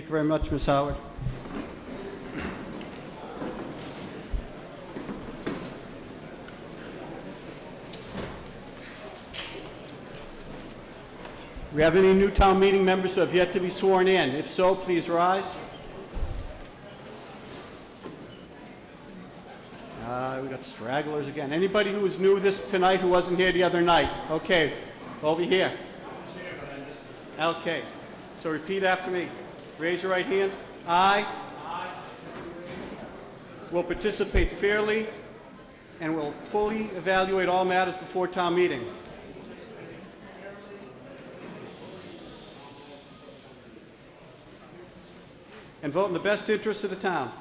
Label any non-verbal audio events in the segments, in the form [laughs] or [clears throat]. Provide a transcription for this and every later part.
Thank you very much, Ms. Howard. We have any new town meeting members who have yet to be sworn in? If so, please rise. Uh, we got stragglers again. Anybody who is new this tonight who wasn't here the other night? Okay, over here. Okay, so repeat after me. Raise your right hand. I. Will participate fairly and will fully evaluate all matters before town meeting. And vote in the best interest of the town.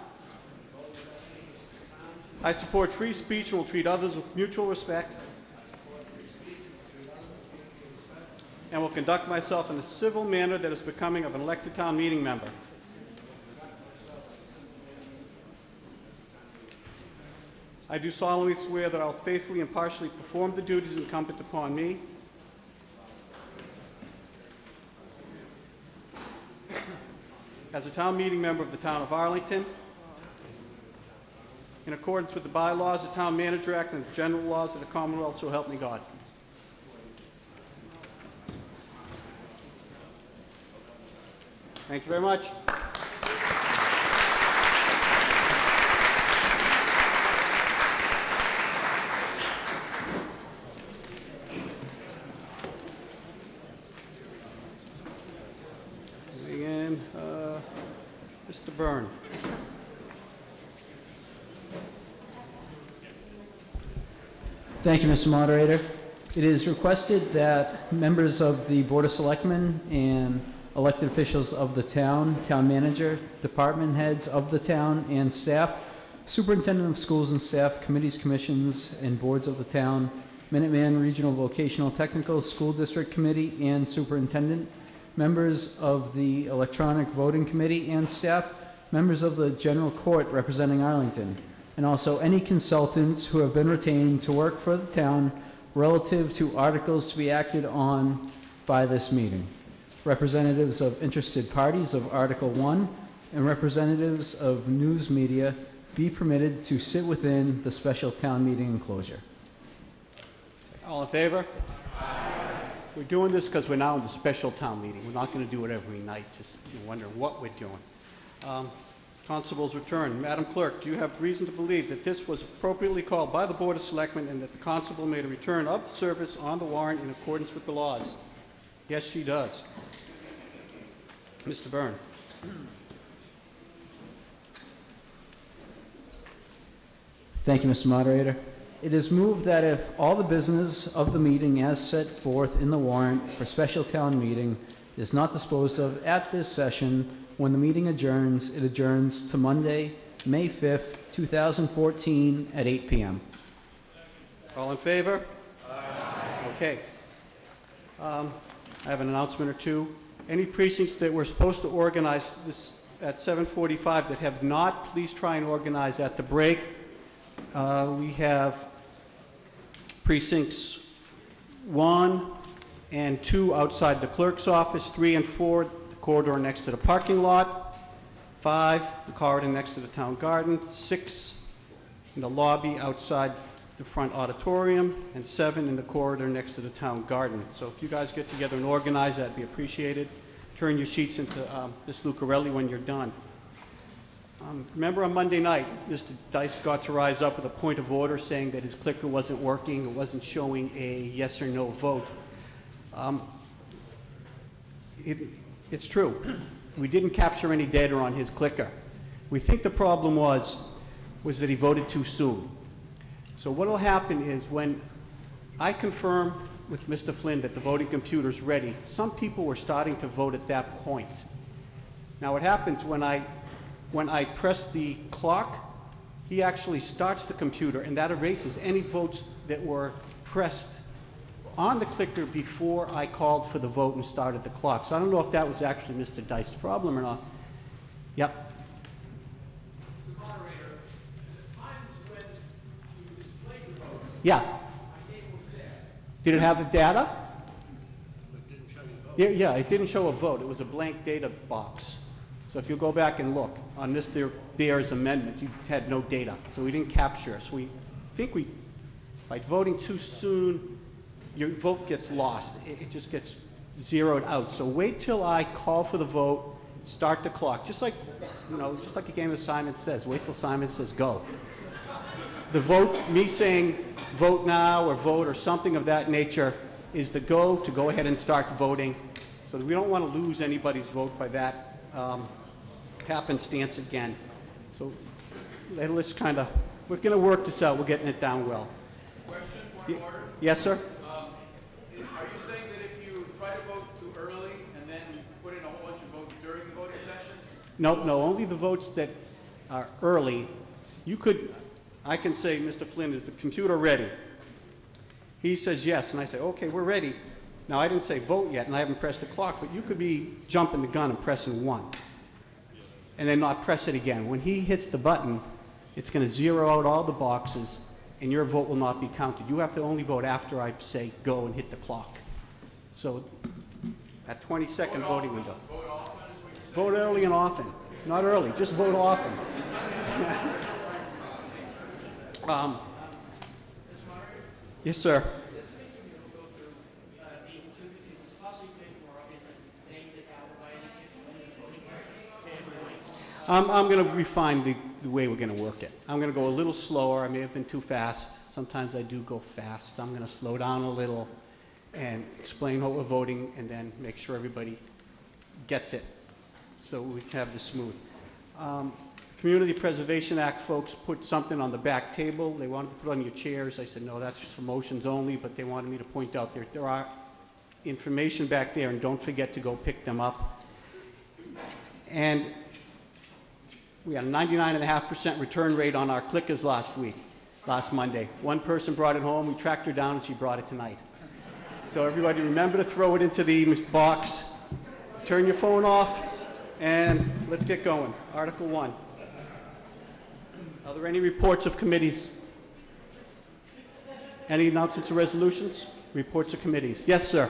I support free speech and will treat others with mutual respect. And will conduct myself in a civil manner that is becoming of an elected town meeting member. I do solemnly swear that I will faithfully and impartially perform the duties incumbent upon me as a town meeting member of the town of Arlington, in accordance with the bylaws, of the Town Manager Act, and the general laws of the Commonwealth, so help me God. Thank you very much. Again, uh, Mr. Byrne. Thank you, Mr. Moderator. It is requested that members of the Board of Selectmen and elected officials of the town, town manager, department heads of the town, and staff, superintendent of schools and staff, committees, commissions, and boards of the town, Minuteman Regional Vocational Technical School District Committee, and superintendent, members of the Electronic Voting Committee and staff, members of the General Court representing Arlington, and also any consultants who have been retained to work for the town relative to articles to be acted on by this meeting. Representatives of interested parties of Article 1 and representatives of news media be permitted to sit within the special town meeting enclosure. All in favor? We're doing this because we're now in the special town meeting. We're not going to do it every night, just you wonder what we're doing. Um, Constable's return. Madam Clerk, do you have reason to believe that this was appropriately called by the Board of Selectmen and that the constable made a return of the service on the warrant in accordance with the laws? Yes, she does. Mr. Byrne? Thank you, Mr. Moderator. It is moved that if all the business of the meeting as set forth in the warrant for special town meeting is not disposed of at this session, when the meeting adjourns, it adjourns to Monday, May 5th, 2014, at 8 PM. All in favor? Aye. Okay. Um, I have an announcement or two. Any precincts that were supposed to organize this at 7:45 that have not, please try and organize at the break. Uh, We have precincts 1 and 2 outside the clerk's office, 3 and 4, the corridor next to the parking lot, 5, the corridor next to the town garden, 6, in the lobby outside the front auditorium, and 7 in the corridor next to the town garden. So if you guys get together and organize, that'd be appreciated. Turn your sheets into um, Ms. Lucarelli when you're done. Um, Remember on Monday night, Mr. Dice got to rise up with a point of order saying that his clicker wasn't working, it wasn't showing a yes or no vote. Um, it- It's true. We didn't capture any data on his clicker. We think the problem was, was that he voted too soon. So what'll happen is when I confirm with Mr. Flynn that the voting computer is ready, some people were starting to vote at that point. Now, what happens when I, when I press the clock, he actually starts the computer, and that erases any votes that were pressed on the clicker before I called for the vote and started the clock. So I don't know if that was actually Mr. Dice's problem or not. Yep. Mr. Moderator, at the times when you displayed the vote, Yeah. Did it have the data? Yeah, yeah, it didn't show a vote. It was a blank data box. So if you go back and look, on Mr. Bear's amendment, you had no data, so we didn't capture. So we think we, by voting too soon, your vote gets lost. It, it just gets zeroed out. So wait till I call for the vote, start the clock, just like, you know, just like the game of Simon Says. Wait till Simon says go. The vote, me saying vote now or vote or something of that nature is the go to go ahead and start voting. So we don't want to lose anybody's vote by that um, happenstance again. So let- let's kind of, we're going to work this out. We're getting it down well. Question, point order. Yes, sir? Is- Are you saying that if you try to vote too early and then put in a whole bunch of votes during the voting session? No, no, only the votes that are early. You could, I can say, Mr. Flynn, is the computer ready? He says yes, and I say, okay, we're ready. Now, I didn't say vote yet, and I haven't pressed the clock, but you could be jumping the gun and pressing one, and then not press it again. When he hits the button, it's going to zero out all the boxes, and your vote will not be counted. You have to only vote after I say go and hit the clock. So, that 20-second voting window. Vote early and often. Not early, just vote often. [laughs] Um, Yes, sir. I'm, I'm going to refine the, the way we're going to work it. I'm going to go a little slower. I may have been too fast. Sometimes I do go fast. I'm going to slow down a little and explain what we're voting and then make sure everybody gets it so we can have this smooth. Um, Community Preservation Act folks put something on the back table. They wanted to put on your chairs. I said, no, that's for motions only, but they wanted me to point out there, there are information back there, and don't forget to go pick them up. And we had a 99.5% return rate on our clickers last week, last Monday. One person brought it home, we tracked her down, and she brought it tonight. So everybody remember to throw it into the box, turn your phone off, and let's get going. Article 1. Are there any reports of committees? Any announcements or resolutions? Reports of committees? Yes, sir.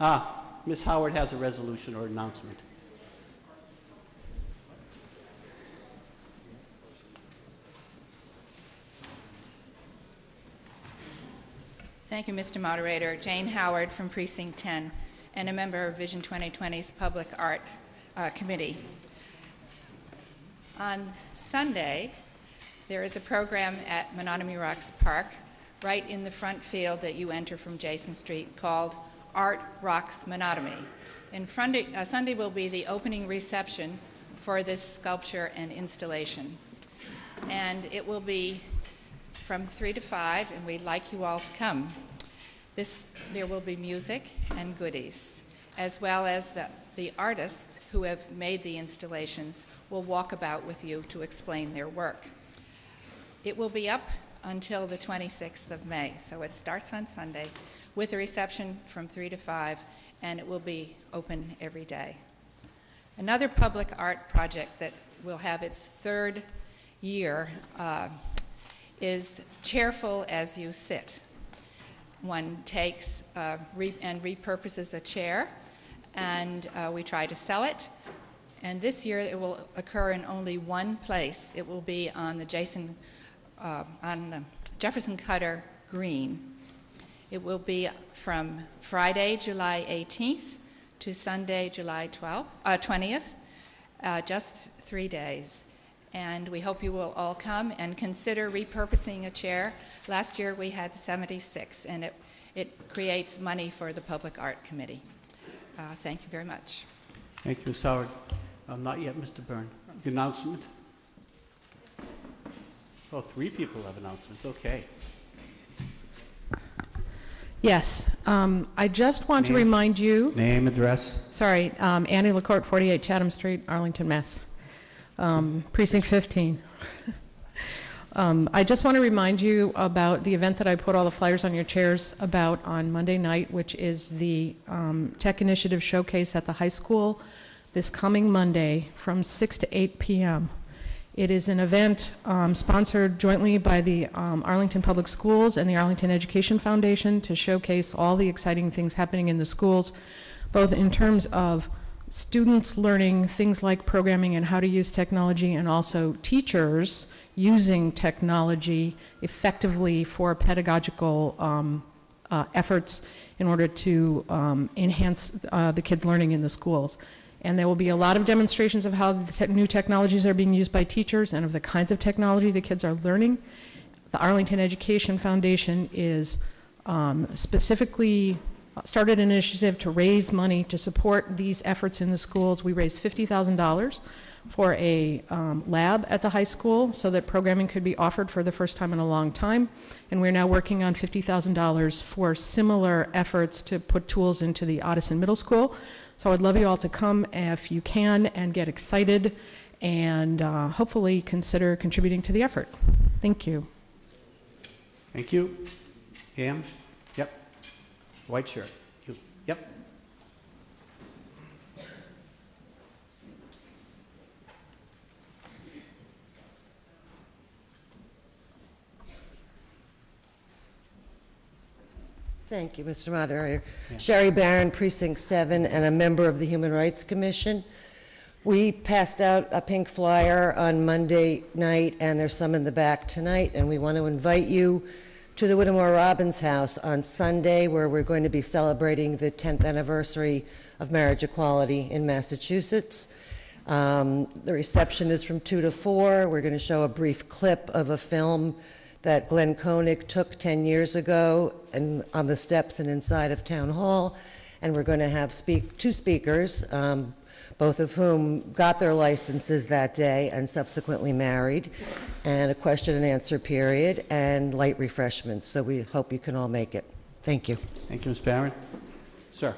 Ah, Ms. Howard has a resolution or announcement. Thank you, Mr. Moderator. Jane Howard from Precinct 10 and a member of Vision 2020's Public Art uh, Committee. On Sunday, there is a program at Menotomy Rocks Park, right in the front field that you enter from Jason Street, called Art Rocks Menotomy. And Friday, uh, Sunday will be the opening reception for this sculpture and installation. And it will be from 3 to 5, and we'd like you all to come. This, there will be music and goodies, as well as the, the artists who have made the installations will walk about with you to explain their work. It will be up until the 26th of May, so it starts on Sunday with a reception from 3 to 5, and it will be open every day. Another public art project that will have its third year uh, is Cheerful as You Sit. One takes uh, re- and repurposes a chair, and uh, we try to sell it. And this year it will occur in only one place. It will be on the Jason, uh, on the Jefferson Cutler Green. It will be from Friday, July 18th to Sunday, July 12th, uh, 20th, uh, just three days. And we hope you will all come and consider repurposing a chair. Last year we had 76, and it, it creates money for the Public Art Committee. Uh, thank you very much. Thank you, Ms. Howard. Uh, Not yet, Mr. Byrne. Announcement? Oh, three people have announcements, okay. Yes, um, I just want to Ma'am? remind you, Name, address? sorry, um, Annie LaCourt, 48 Chatham Street, Arlington, Mass. Um, Precinct 15. [laughs] Um, I just want to remind you about the event that I put all the flyers on your chairs about on Monday night, which is the um, Tech Initiative Showcase at the high school this coming Monday from 6 to 8 p.m. It is an event um, sponsored jointly by the um, Arlington Public Schools and the Arlington Education Foundation to showcase all the exciting things happening in the schools, both in terms of students learning things like programming and how to use technology, and also teachers using technology effectively for pedagogical um, uh, efforts in order to um, enhance uh, the kids' learning in the schools. And there will be a lot of demonstrations of how the te- new technologies are being used by teachers and of the kinds of technology the kids are learning. The Arlington Education Foundation is um, specifically started an initiative to raise money to support these efforts in the schools. We raised $50,000 for a um, lab at the high school so that programming could be offered for the first time in a long time. And we're now working on $50,000 for similar efforts to put tools into the Ottoson Middle School. So I'd love you all to come if you can and get excited and uh, hopefully consider contributing to the effort. Thank you. Thank you. Pam? Yep. White shirt. You? Yep. Thank you, Mr. Moderator. Sherry Barron, Precinct 7, and a member of the Human Rights Commission. We passed out a pink flyer on Monday night, and there's some in the back tonight, and we want to invite you to the Whittemore Robbins House on Sunday, where we're going to be celebrating the 10th anniversary of marriage equality in Massachusetts. Um, The reception is from 2 to 4. We're going to show a brief clip of a film that Glenn Koenig took 10 years ago and on the steps and inside of Town Hall. And we're going to have speak, two speakers, um, both of whom got their licenses that day and subsequently married, and a question and answer period, and light refreshments. So we hope you can all make it. Thank you. Thank you, Ms. Barron. Sir?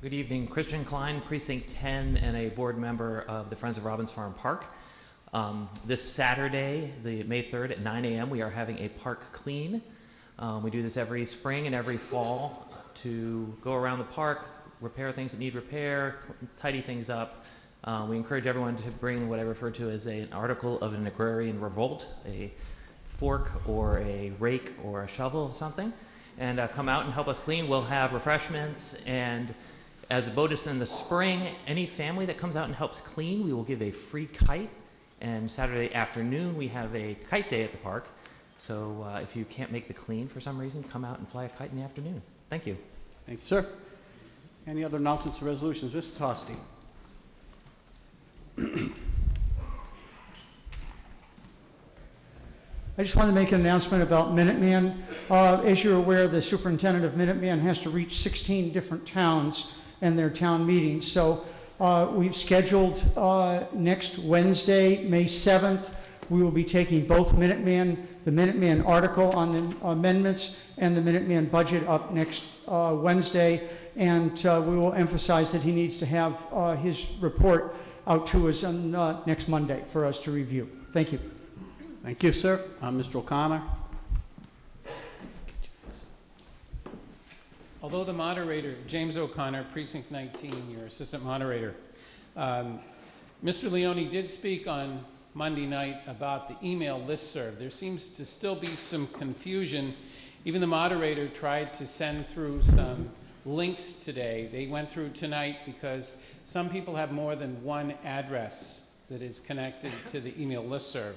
Good evening, Christian Klein, Precinct 10, and a board member of the Friends of Robbins Farm Park. Um, this Saturday, the May 3rd at 9 a.m., we are having a park clean. Um, we do this every spring and every fall to go around the park, repair things that need repair, tidy things up. Uh, we encourage everyone to bring what I refer to as a, an article of an agrarian revolt, a fork or a rake or a shovel or something, and uh, come out and help us clean. We'll have refreshments and as a bonus in the spring, any family that comes out and helps clean, we will give a free kite. And Saturday afternoon, we have a kite day at the park. So uh, if you can't make the clean for some reason, come out and fly a kite in the afternoon. Thank you. Thank you, sir. Any other announcements or resolutions? Mr. Tosti? [clears throat] I just wanted to make an announcement about Minuteman. Uh, As you're aware, the superintendent of Minuteman has to reach 16 different towns and their town meetings. So uh, we've scheduled uh, next Wednesday, May 7th, we will be taking both Minuteman, the Minuteman article on the amendments and the Minuteman budget up next uh, Wednesday. And uh, we will emphasize that he needs to have uh, his report out to us on uh, next Monday for us to review. Thank you. Thank you, sir. Mr. O'Connor? Although the moderator, James O'Connor, Precinct 19, your assistant moderator, um, Mr. Leone did speak on Monday night about the email listserv. There seems to still be some confusion. Even the moderator tried to send through some links today. They went through tonight because some people have more than one address that is connected to the email listserv.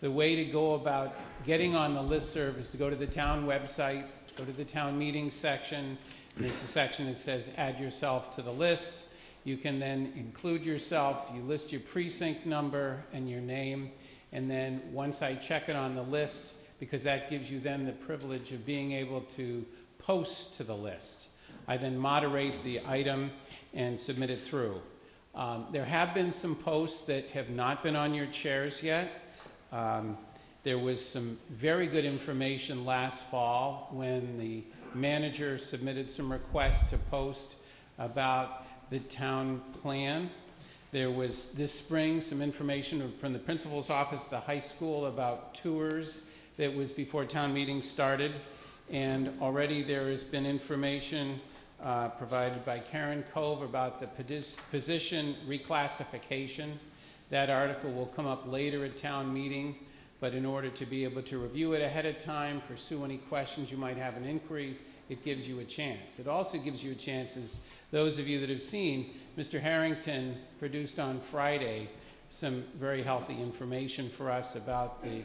The way to go about getting on the listserv is to go to the town website, go to the town meeting section, and it's a section that says add yourself to the list. You can then include yourself, you list your precinct number and your name, and then once I check it on the list, because that gives you then the privilege of being able to post to the list. I then moderate the item and submit it through. Um, There have been some posts that have not been on your chairs yet. Um, There was some very good information last fall when the manager submitted some requests to post about the town plan. There was this spring some information from the principal's office, the high school, about tours that was before town meeting started. And already there has been information uh, provided by Caryn Cove about the position reclassification. That article will come up later at town meeting. But in order to be able to review it ahead of time, pursue any questions you might have an increase, it gives you a chance. It also gives you a chance, as those of you that have seen, Mr. Harrington produced on Friday some very healthy information for us about the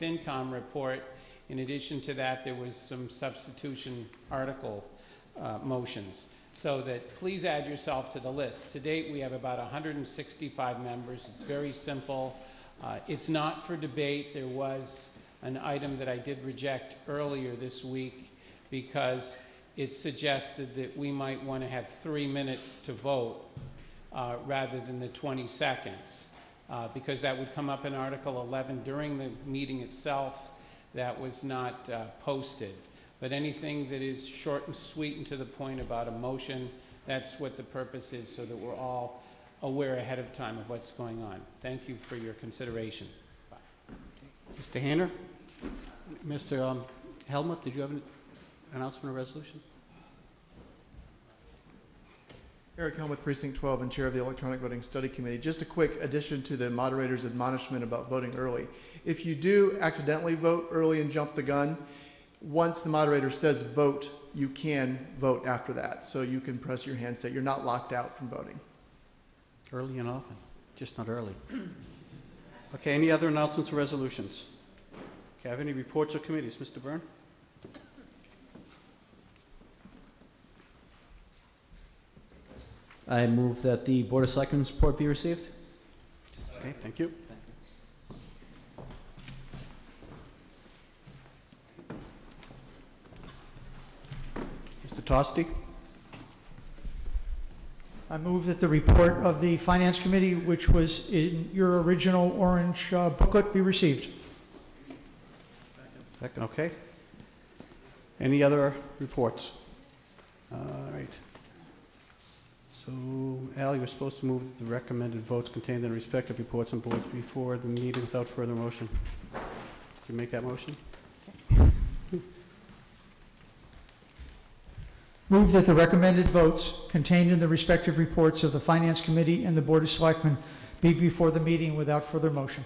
FinCom report. In addition to that, there was some substitution article uh, motions. So that please add yourself to the list. To date, we have about 165 members. It's very simple. Uh, It's not for debate. There was an item that I did reject earlier this week because it suggested that we might want to have three minutes to vote uh, rather than the 20 seconds, uh, because that would come up in Article 11 during the meeting itself. That was not uh, posted. But anything that is short and sweet and to the point about a motion, that's what the purpose is, so that we're all aware ahead of time of what's going on. Thank you for your consideration. Mr. Hayner? Mr. um, Helmuth, did you have an announcement or resolution? Eric Helmuth, Precinct 12, and Chair of the Electronic Voting Study Committee. Just a quick addition to the moderator's admonishment about voting early. If you do accidentally vote early and jump the gun, once the moderator says vote, you can vote after that. So you can press your hand, say you're not locked out from voting. Early and often, just not early. [clears throat] Okay, any other announcements or resolutions? Okay, have any reports or committees? Mr. Byrne? I move that the Board of Selectmen's report be received. Okay, thank you. Mr. Tosti? I move that the report of the Finance Committee, which was in your original orange uh, booklet, be received. Second, okay. Any other reports? All right. So, Al, you're supposed to move the recommended votes contained in respective reports and boards before the meeting without further motion. Can you make that motion? Move that the recommended votes contained in the respective reports of the Finance Committee and the Board of Selectmen be before the meeting without further motion.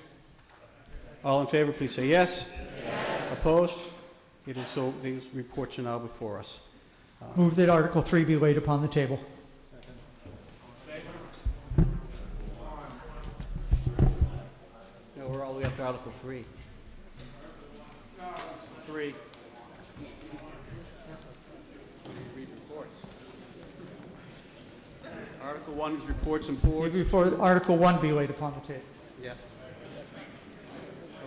All in favor, please say yes. yes. Opposed? It is so, these reports are now before us. Uh, Move that Article 3 be laid upon the table. No, we're all the way up to Article 3. 3. Article 1 is reports and boards. Before Article 1 be laid upon the table. Yeah.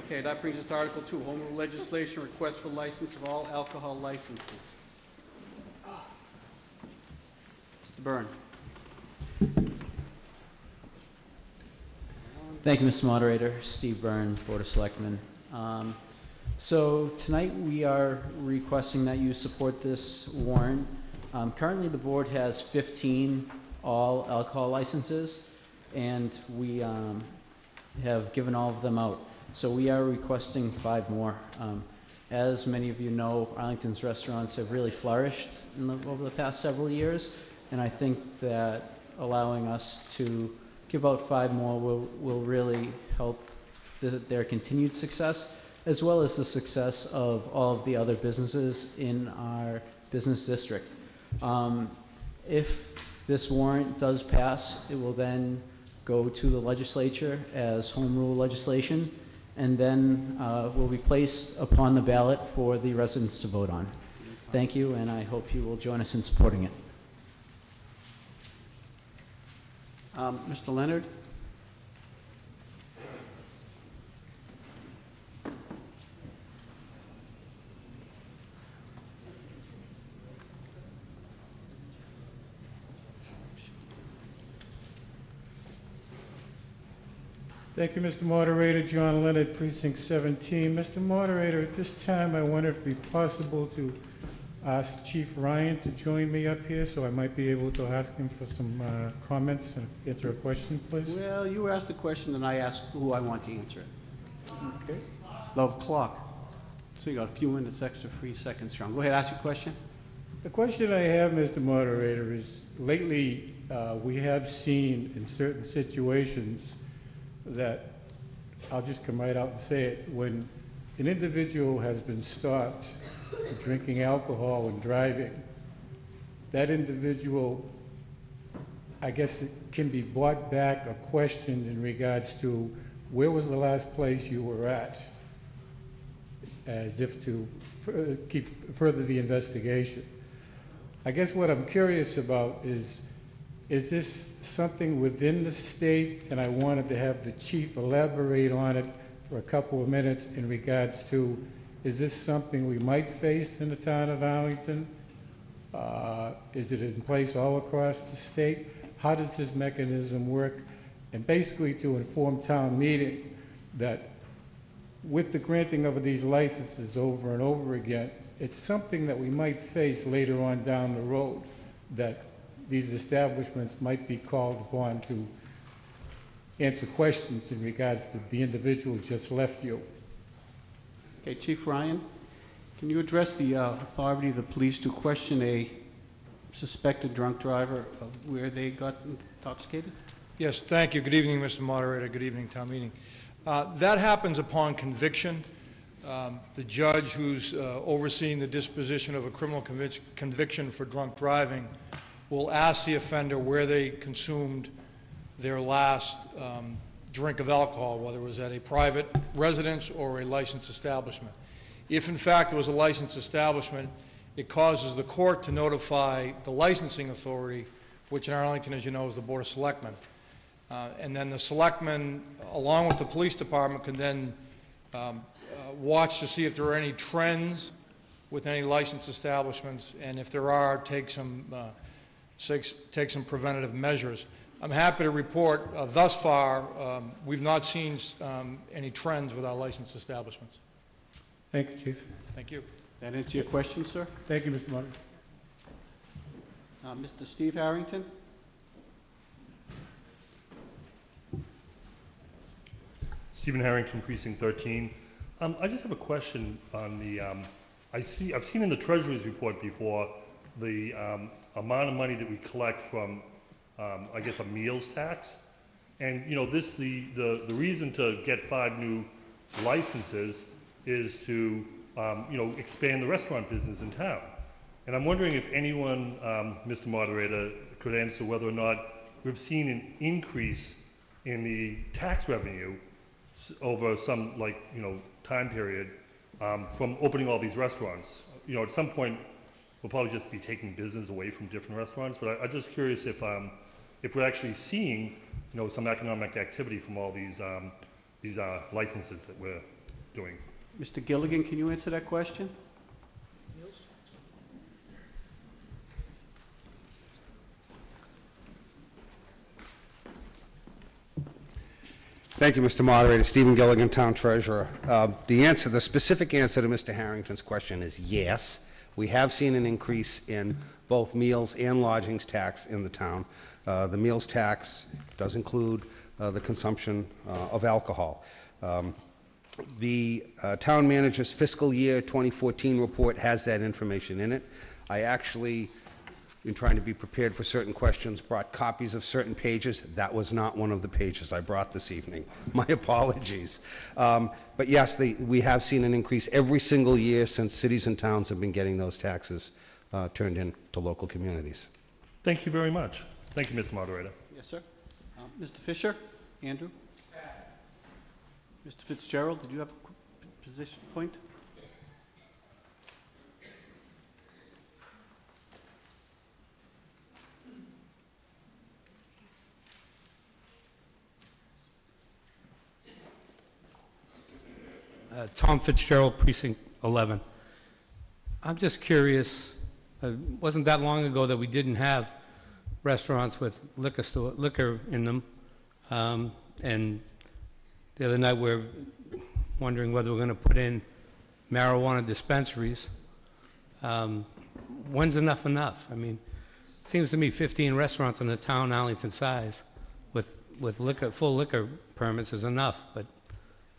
Okay, that brings us to Article Two, home rule legislation, request for license of all alcohol licenses. Mr. Byrne. Thank you, Mr. Moderator. Steve Byrne, Board of Selectmen. Um, So tonight, we are requesting that you support this warrant. Um, Currently, the board has 15 all alcohol licenses, and we um, have given all of them out. So we are requesting five more. Um, As many of you know, Arlington's restaurants have really flourished the, over the past several years, and I think that allowing us to give out five more will, will really help the, their continued success, as well as the success of all of the other businesses in our business district. Um, if this warrant does pass, it will then go to the legislature as home rule legislation, and then uh, will be placed upon the ballot for the residents to vote on. Thank you, and I hope you will join us in supporting it. Um, Mr. Leonard? Thank you, Mr. Moderator. John Leonard, Precinct 17. Mr. Moderator, at this time, I wonder if it'd be possible to ask Chief Ryan to join me up here, so I might be able to ask him for some uh, comments and answer a question, please. Well, you asked the question, and I asked who I want to answer it. Okay. Love clock. So you got a few minutes extra, free seconds strong. Go ahead, ask your question. The question I have, Mr. Moderator, is lately, uh, we have seen in certain situations that I'll just come right out and say it, when an individual has been stopped for drinking alcohol and driving, that individual, I guess, it can be brought back or questioned in regards to where was the last place you were at? As if to keep further the investigation. I guess what I'm curious about is, is this something within the state? And I wanted to have the chief elaborate on it for a couple of minutes in regards to, is this something we might face in the town of Arlington? Uh, Is it in place all across the state? How does this mechanism work? And basically to inform town meeting that with the granting of these licenses over and over again, it's something that we might face later on down the road, that these establishments might be called upon to answer questions in regards to the individual just left you. Okay, Chief Ryan, can you address the uh, authority of the police to question a suspected drunk driver of where they got intoxicated? Yes, thank you. Good evening, Mr. Moderator. Good evening, town meeting. Uh, That happens upon conviction. Um, The judge who's uh, overseeing the disposition of a criminal convic- conviction for drunk driving will ask the offender where they consumed their last um, drink of alcohol, whether it was at a private residence or a licensed establishment. If in fact it was a licensed establishment, it causes the court to notify the licensing authority, which in Arlington, as you know, is the Board of Selectmen. Uh, And then the selectmen, along with the police department, can then um, uh, watch to see if there are any trends with any licensed establishments, and if there are, take some, uh, takes- take some preventative measures. I'm happy to report, uh, thus far, um, we've not seen um, any trends with our licensed establishments. Thank you, Chief. Thank you. That answer your question, sir? Thank you, Mr. Moderator. Uh, Mr. Steve Harrington? Stephen Harrington, Precinct 13. Um, I just have a question on the, um, I see, I've seen in the Treasury's report before, the um, amount of money that we collect from, um, I guess, a meals tax. And, you know, this, the, the, the reason to get five new licenses is to, um, you know, expand the restaurant business in town. And I'm wondering if anyone, um, Mr. Moderator, could answer whether or not we've seen an increase in the tax revenue over some, like, you know, time period um, from opening all these restaurants. You know, at some point, we'll probably just be taking business away from different restaurants, but I, I'm just curious if, um, if we're actually seeing, you know, some economic activity from all these, um, these uh, licenses that we're doing. Mr. Gilligan, can you answer that question? Thank you, Mr. Moderator. Stephen Gilligan, Town Treasurer. Uh, The answer, the specific answer to Mr. Harrington's question is yes. We have seen an increase in both meals and lodgings tax in the town. Uh, The meals tax does include uh, the consumption uh, of alcohol. Um, The uh, town manager's fiscal year 2014 report has that information in it. I actually, in trying to be prepared for certain questions, brought copies of certain pages. That was not one of the pages I brought this evening. [laughs] My apologies. Um, But yes, the- we have seen an increase every single year since cities and towns have been getting those taxes uh, turned in to local communities. Thank you very much. Thank you, Mr. Moderator. Yes, sir. Um, Mr. Fisher? Andrew? Mr. Fitzgerald, did you have a position, point? Uh, Tom Fitzgerald, Precinct 11. I'm just curious, uh, wasn't that long ago that we didn't have restaurants with liquor store, liquor in them? Um, And the other night, we're wondering whether we're going to put in marijuana dispensaries. Um, When's enough enough? I mean, seems to me 15 restaurants in the town Arlington size with, with liquor, full liquor permits is enough, but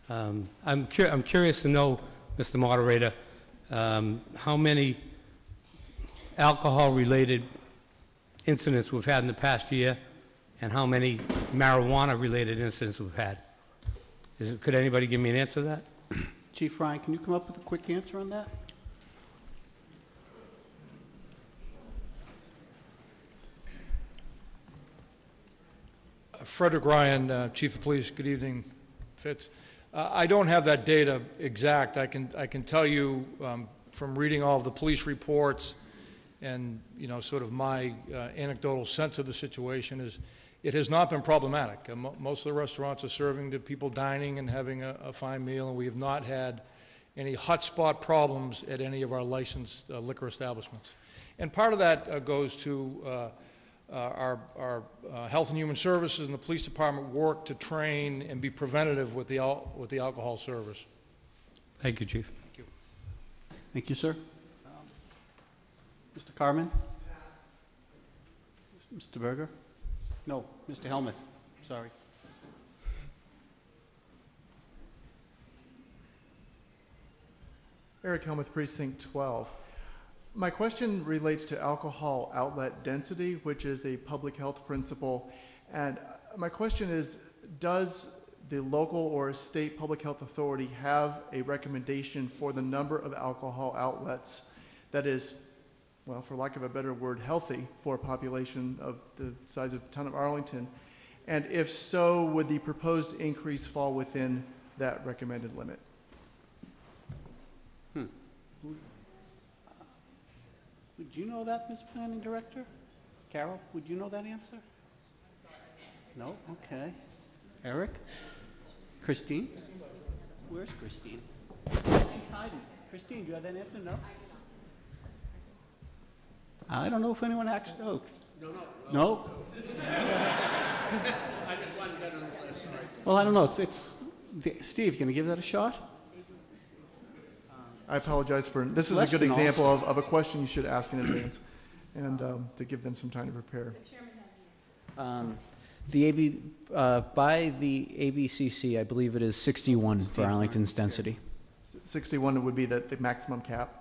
um, I'm cur, I'm curious to know, Mr. Moderator, um, how many alcohol-related incidents we've had in the past year, and how many marijuana-related incidents we've had. Is it- Could anybody give me an answer to that? [clears throat] Chief Ryan, can you come up with a quick answer on that? Frederick Ryan, uh, Chief of Police, good evening, Fitz. Uh, I don't have that data exact. I can, I can tell you um, from reading all of the police reports and, you know, sort of my uh, anecdotal sense of the situation is it has not been problematic. Uh, mo- Most of the restaurants are serving to people dining and having a a fine meal, and we have not had any hotspot problems at any of our licensed uh, liquor establishments. And part of that uh, goes to uh, our, our uh, Health and Human Services and the Police Department work to train and be preventative with the, al- with the alcohol service. Thank you, Chief. Thank you, Thank you, sir. Um, Mr. Carmen? Mr. Berger? No, Mr. Helmuth, sorry. Eric Helmuth, Precinct 12. My question relates to alcohol outlet density, which is a public health principle. And my question is, does the local or state public health authority have a recommendation for the number of alcohol outlets that is, well, for lack of a better word, healthy for a population of the size of the town of Arlington? And if so, would the proposed increase fall within that recommended limit? Would you know that, Ms. Planning Director? Carol, would you know that answer? No? Okay. Eric? Christine? Where's Christine? She's hiding. Christine, do you have that answer? No? I don't know if anyone actually, oh. No, no. No? [laughs] I just wanted to get on the list, sorry. Well, I don't know, it's, it's, Steve, you gonna give that a shot? I apologize for, this is a Less good than example of, of a question you should ask in advance, and um, to give them some time to prepare. Um, The AB, uh, by the ABCC, I believe it is 61 for Arlington's density. 61 would be the, the maximum cap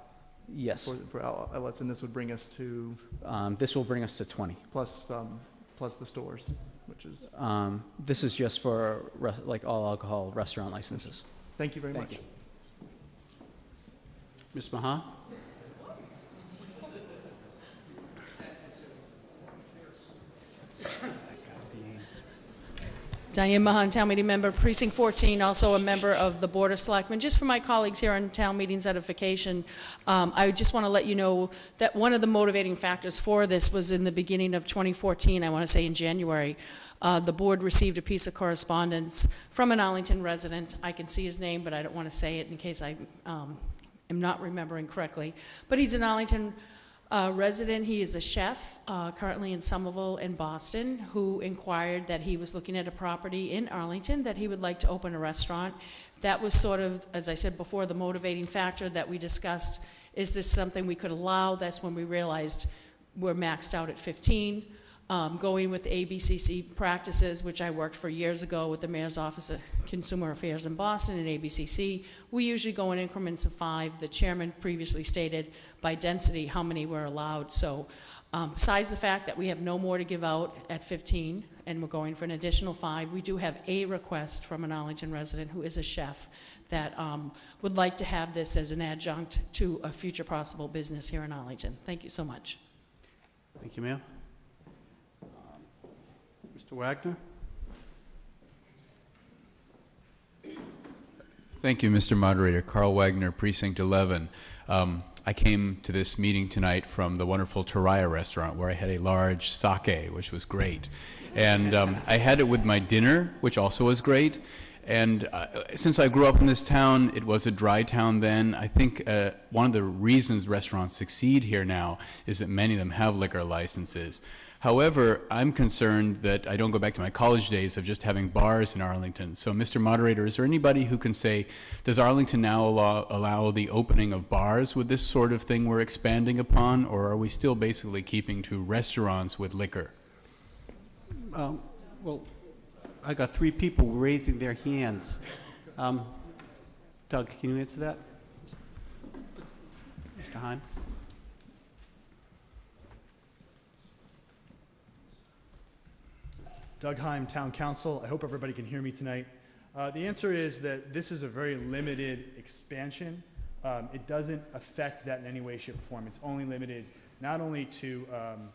Yes. for, for out- outlets, and this would bring us to, Um, This will bring us to 20. plus, um, plus the stores, which is, Um, This is just for, re- like, all alcohol restaurant licenses. thank you very Thank much. you. Ms. Mahan? Diane Mahan, Town Meeting Member, Precinct 14, also a member of the Board of Selectmen. Just for my colleagues here on Town Meetings edification, um, I just want to let you know that one of the motivating factors for this was in the beginning of 2014, I want to say in January, uh, the board received a piece of correspondence from an Arlington resident. I can see his name, but I don't want to say it in case I um, am not remembering correctly. But he's an Arlington uh, resident. He is a chef uh, currently in Somerville and Boston who inquired that he was looking at a property in Arlington that he would like to open a restaurant. That was sort of, as I said before, the motivating factor that we discussed. Is this something we could allow? That's when we realized we're maxed out at 15. Um, going with ABCC practices, which I worked for years ago with the Mayor's Office of Consumer Affairs in Boston and ABCC, we usually go in increments of five. The chairman previously stated by density how many were allowed. So um, besides the fact that we have no more to give out at 15, and we're going for an additional five, we do have a request from an Arlington resident who is a chef that um, would like to have this as an adjunct to a future possible business here in Arlington. Thank you so much. Thank you, ma'am. Mr. Wagner? Thank you, Mr. Moderator. Carl Wagner, Precinct 11. Um, I came to this meeting tonight from the wonderful Toraya restaurant where I had a large sake, which was great. And um, I had it with my dinner, which also was great. And uh, since I grew up in this town, it was a dry town then. I think uh, one of the reasons restaurants succeed here now is that many of them have liquor licenses. However, I'm concerned that I don't go back to my college days of just having bars in Arlington. So, Mr. Moderator, is there anybody who can say, does Arlington now allow, allow the opening of bars with this sort of thing we're expanding upon, or are we still basically keeping to restaurants with liquor? Um, Well, I got three people raising their hands. Um, Doug, can you answer that? Mr. Heim? Doug Heim, Town Counsel. I hope everybody can hear me tonight. Uh, the answer is that this is a very limited expansion. Um, it doesn't affect that in any way, shape, or form. It's only limited not only to um,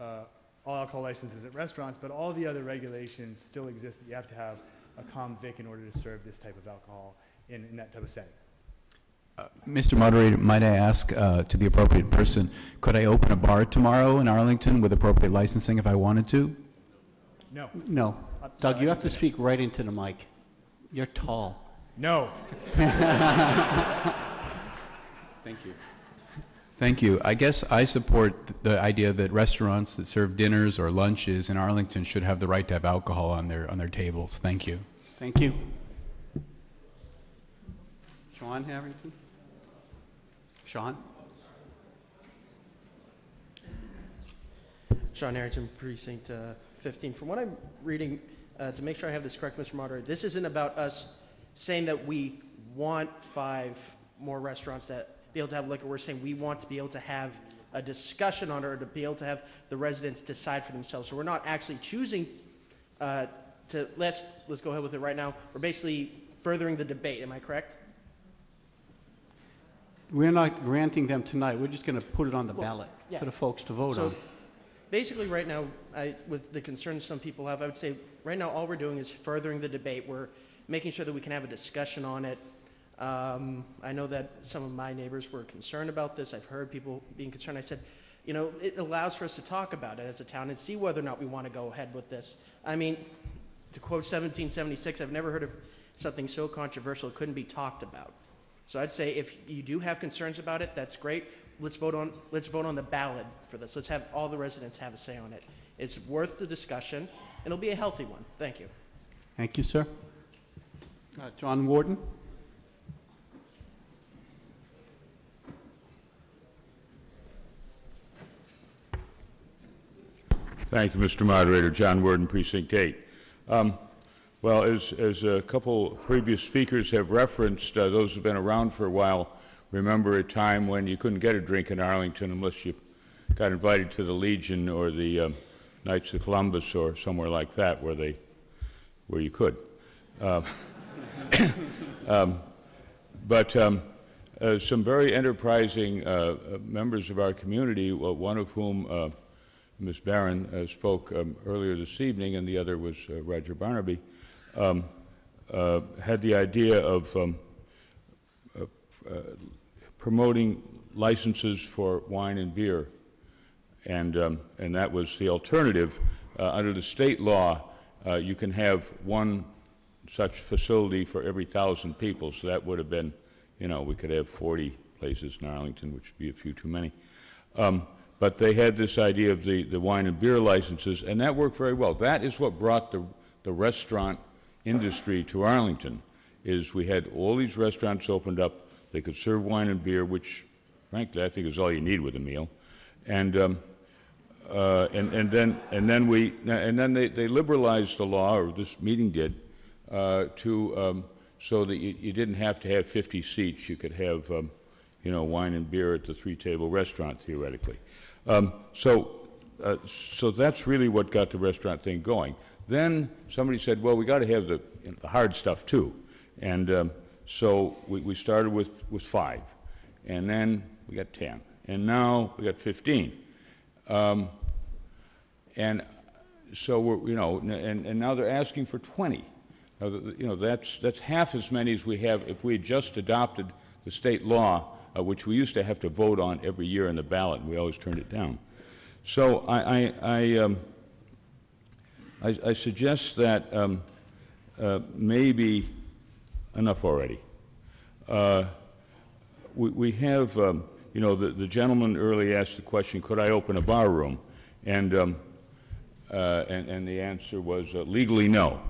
uh, all alcohol licenses at restaurants, but all the other regulations still exist that you have to have a com vic in order to serve this type of alcohol in, in that type of setting. Mr. Moderator, might I ask uh, to the appropriate person, could I open a bar tomorrow in Arlington with appropriate licensing if I wanted to? No. No. Doug, you have to didn't speak right into the mic. You're tall. No. [laughs] Thank you. Thank you. I guess I support the idea that restaurants that serve dinners or lunches in Arlington should have the right to have alcohol on their, on their tables. Thank you. Thank you. Sean Harrington? Sean? Sean Harrington, Precinct uh, 15. From what I'm reading, uh, to make sure I have this correct, Mr. Moderator, this isn't about us saying that we want five more restaurants to be able to have liquor. We're saying we want to be able to have a discussion on it, or to be able to have the residents decide for themselves. So we're not actually choosing uh, to, let's, let's go ahead with it right now. We're basically furthering the debate, am I correct? We're not granting them tonight. We're just going to put it on the Well, ballot yeah. for the folks to vote So, on. Basically, right now, I, with the concerns some people have, I would say, right now, all we're doing is furthering the debate. We're making sure that we can have a discussion on it. Um, I know that some of my neighbors were concerned about this. I've heard people being concerned. I said, you know, it allows for us to talk about it as a town and see whether or not we want to go ahead with this. I mean, to quote 1776, I've never heard of something so controversial it couldn't be talked about. So I'd say if you do have concerns about it, that's great. Let's vote on, let's vote on the ballot for this. Let's have all the residents have a say on it. It's worth the discussion, and it'll be a healthy one. Thank you. Thank you, sir. Uh, John Worden? Thank you, Mr. Moderator. John Worden, Precinct 8. Um, Well, as, as a couple previous speakers have referenced, uh, those who've been around for a while remember a time when you couldn't get a drink in Arlington unless you got invited to the Legion or the um, Knights of Columbus or somewhere like that where they, where you could. Uh, [coughs] um, But um, uh, some very enterprising uh, uh, members of our community, well, one of whom uh, Ms. Barron uh, spoke um, earlier this evening, and the other was uh, Roger Barnaby, um, uh, had the idea of um, uh, uh, promoting licenses for wine and beer. And, um, and that was the alternative. Uh, Under the state law, uh, you can have one such facility for every thousand people, so that would have been, you know, we could have 40 places in Arlington, which would be a few too many. Um, But they had this idea of the, the wine and beer licenses, and that worked very well. That is what brought the, the restaurant industry to Arlington, is we had all these restaurants opened up, they could serve wine and beer, which frankly, I think is all you need with a meal. And, um, uh, and, and then, and then we, and then they, they liberalized the law, or this meeting did, uh, to, um, so that you, you didn't have to have 50 seats. You could have, um, you know, wine and beer at the three-table restaurant theoretically. Um, so, uh, so that's really what got the restaurant thing going. Then somebody said, well, we got to have the, you know, the hard stuff too. And um, so we, we started with, with five. And then we got 10. And now we got 15. Um, and so we're, you know, and, and now they're asking for 20. Now, you know, that's, that's half as many as we have if we had just adopted the state law, uh, which we used to have to vote on every year in the ballot, and we always turned it down. So I, I, I, um, I, I suggest that um, uh, maybe enough already. Uh, we, we have, um, you know, the, the gentleman earlier asked the question, could I open a bar room? And, um, uh, and, and the answer was uh, legally no.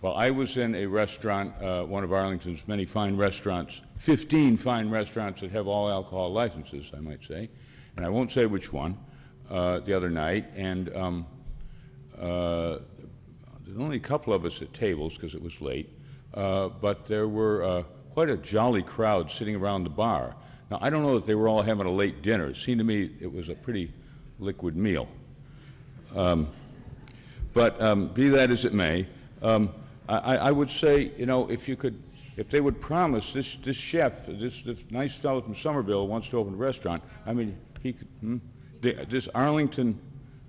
Well, I was in a restaurant, uh, one of Arlington's many fine restaurants, 15 fine restaurants that have all alcohol licenses, I might say, and I won't say which one, uh, the other night, and um, uh, there were only a couple of us at tables because it was late, uh, but there were uh, quite a jolly crowd sitting around the bar. Now, I don't know that they were all having a late dinner. It seemed to me it was a pretty liquid meal. Um, but um, be that as it may, um, I, I would say, you know, if you could, if they would promise, this, this chef, this, this nice fellow from Somerville wants to open a restaurant, I mean, he could, hmm? The- This Arlington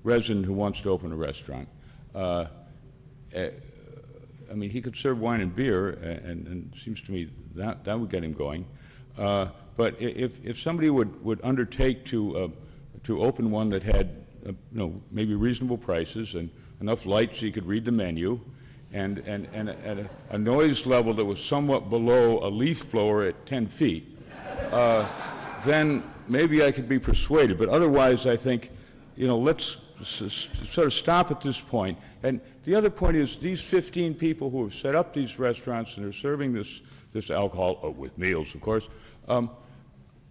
resident who wants to open a restaurant, uh, eh, I mean, he could serve wine and beer, and, and it seems to me that, that would get him going. Uh, But if, if somebody would, would undertake to, uh, to open one that had, uh, you know, maybe reasonable prices and enough light so you could read the menu, and, and, and a- at a, a noise level that was somewhat below a leaf blower at 10 feet, uh, then maybe I could be persuaded. But otherwise, I think, you know, let's sort of stop at this point. And the other point is, these 15 people who have set up these restaurants and are serving this, this alcohol, uh, with meals, of course, um,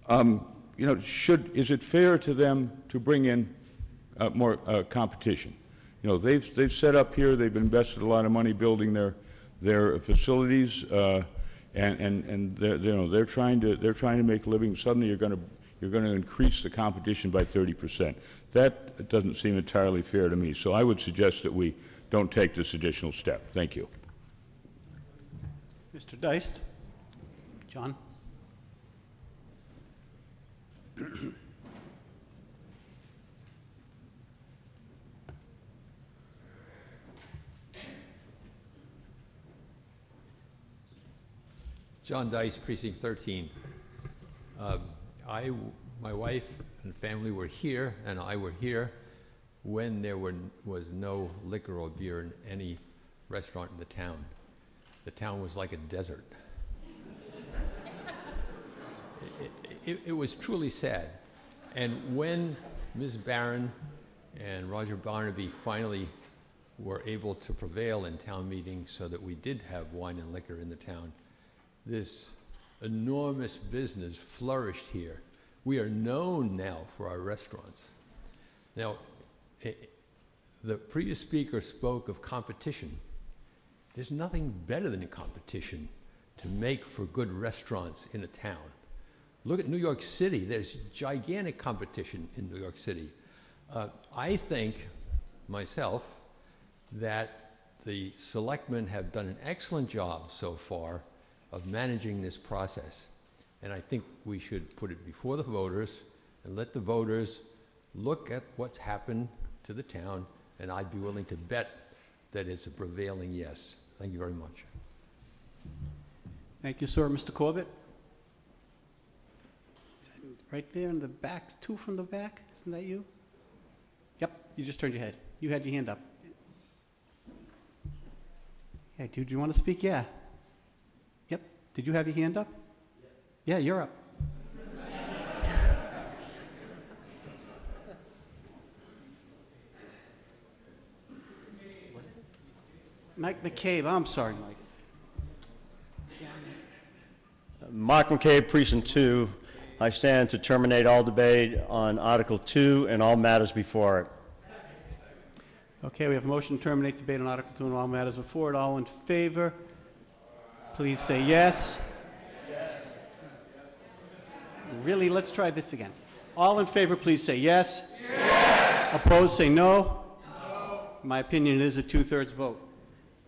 um, you know, should, is it fair to them to bring in uh, more uh, competition? You know, they've, they've set up here, they've invested a lot of money building their, their facilities, uh, and, and, and they're, you know, they're trying to, they're trying to make a living. Suddenly, you're gonna, you're gonna increase the competition by thirty percent. That doesn't seem entirely fair to me, so I would suggest that we don't take this additional step. Thank you. Mr. Deyst? John? John Deyst, Precinct 13. Um, I, my wife and family were here, and I were here when there were, was no liquor or beer in any restaurant in the town. The town was like a desert. It, it, it was truly sad. And when Ms. Barron and Roger Barnaby finally were able to prevail in town meeting so that we did have wine and liquor in the town, this enormous business flourished here. We are known now for our restaurants. Now, eh, the previous speaker spoke of competition. There's nothing better than competition to make for good restaurants in a town. Look at New York City. There's gigantic competition in New York City. Uh, I think, myself, that the selectmen have done an excellent job so far of managing this process. And I think we should put it before the voters and let the voters look at what's happened to the town, and I'd be willing to bet that it's a prevailing yes. Thank you very much. Thank you, sir. Mr. Corbett? Right there in the back, two from the back? Isn't that you? Yep, you just turned your head. You had your hand up. Yeah, dude, you want to speak? Yeah. Yep. Did you have your hand up? Yeah, you're up. Mike McCabe, I'm sorry, Mike. Uh, Mark McCabe, Precinct 2. I stand to terminate all debate on Article 2 and all matters before it. Okay, we have a motion to terminate debate on Article 2 and all matters before it. All in favor? Please say yes. Really, let's try this again. All in favor, please say yes. Yes. Opposed, say no. No. My opinion is a two-thirds vote.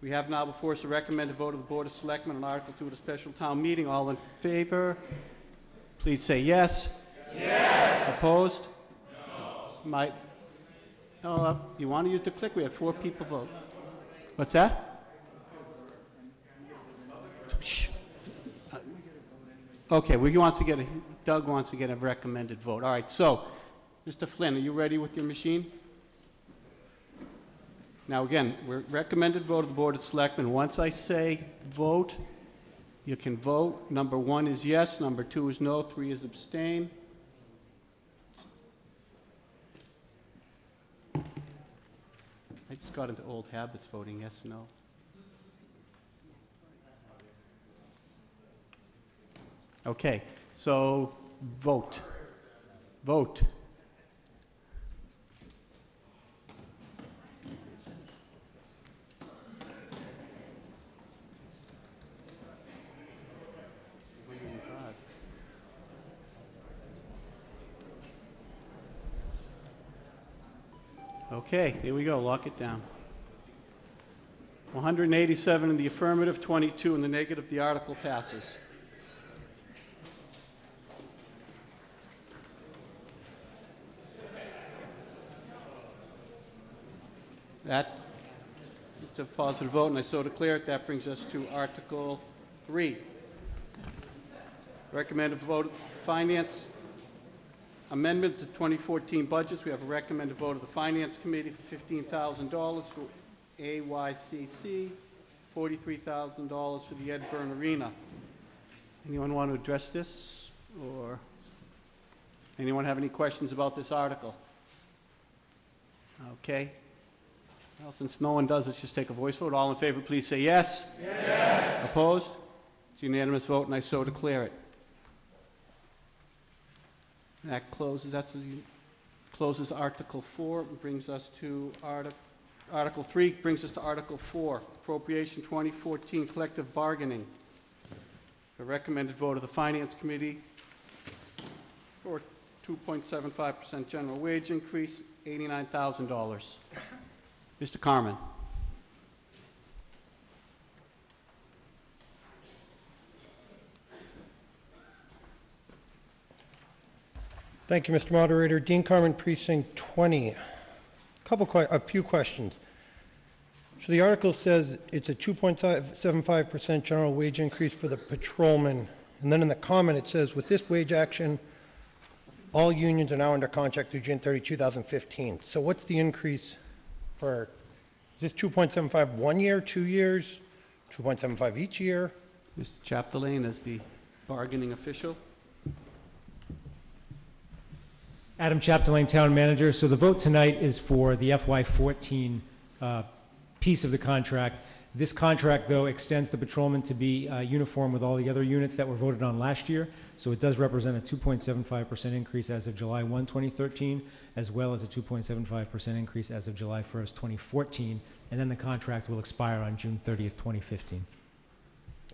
We have now before us a recommended vote of the Board of Selectmen on Article 2 at a special town meeting. All in favor, please say yes. Yes. Opposed? No. My, no, uh, you want to use the click? We had four people vote. What's that? Uh, Okay, we wants to get a, Doug wants to get a recommended vote. All right, so, Mr. Flynn, are you ready with your machine? Now, again, we're recommended vote of the Board of Selectmen. Once I say vote, you can vote. Number one is yes, number two is no, three is abstain. I just got into old habits voting yes, and no. Okay, so vote. Vote. Okay, here we go, lock it down. 187 in the affirmative, 22 in the negative. The article passes. That, it's a positive vote, and I so declare it. That brings us to Article 3. Recommended vote of Finance Amendment to 2014 budgets. We have a recommended vote of the Finance Committee for $15,000 for AYCC, $43,000 for the Ed Burns Arena. Anyone want to address this, or anyone have any questions about this article? Okay. Well, since no one does, let's just take a voice vote. All in favor, please say yes. Yes. Opposed? It's a unanimous vote, and I so declare it. That closes, that's, the- closes Article 4, and brings us to Artic- Article 3, brings us to Article 4, Appropriation 2014 Collective Bargaining. The recommended vote of the Finance Committee for 2.75% general wage increase, $89,000. Mr. Carmen. Thank you, Mr. Moderator. Dean Carmen, Precinct 20. A, Couple, a few questions. So the article says it's a 2.75% general wage increase for the patrolmen. And then in the comment, it says, with this wage action, all unions are now under contract through June 30, 2015. So what's the increase for, is this 2.75 one year, two years, 2.75 each year? Mr. Chapdelaine as the bargaining official. Adam Chapdelaine, Town Manager. So the vote tonight is for the FY14 uh, piece of the contract. This contract, though, extends the patrolman to be uh, uniform with all the other units that were voted on last year. So it does represent a 2.75% increase as of July 1, 2013, as well as a 2.75% increase as of July 1st, 2014. And then the contract will expire on June 30th, 2015.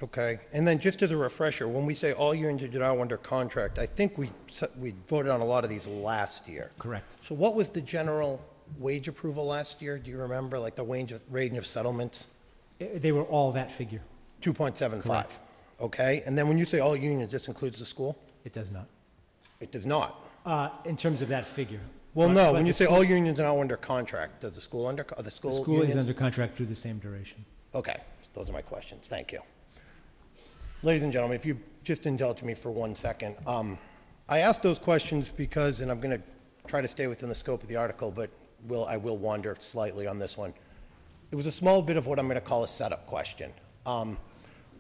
Okay, and then just as a refresher, when we say all unions are now under contract, I think we, we voted on a lot of these last year. Correct. So what was the general wage approval last year? Do you remember, like the range of, range of settlements? Uh, They were all that figure. 2.75? Correct. Okay, and then when you say all unions, this includes the school? It does not. It does not? Uh, In terms of that figure. Well, But- no, but when the you say school- all unions are now under contract, does the school under, are the The school school is unions? under contract through the same duration. Okay, those are my questions, thank you. Ladies and gentlemen, if you just indulge me for one second. Um, I asked those questions because, and I'm going to try to stay within the scope of the article, but will, I will wander slightly on this one. It was a small bit of what I'm going to call a setup question. Um,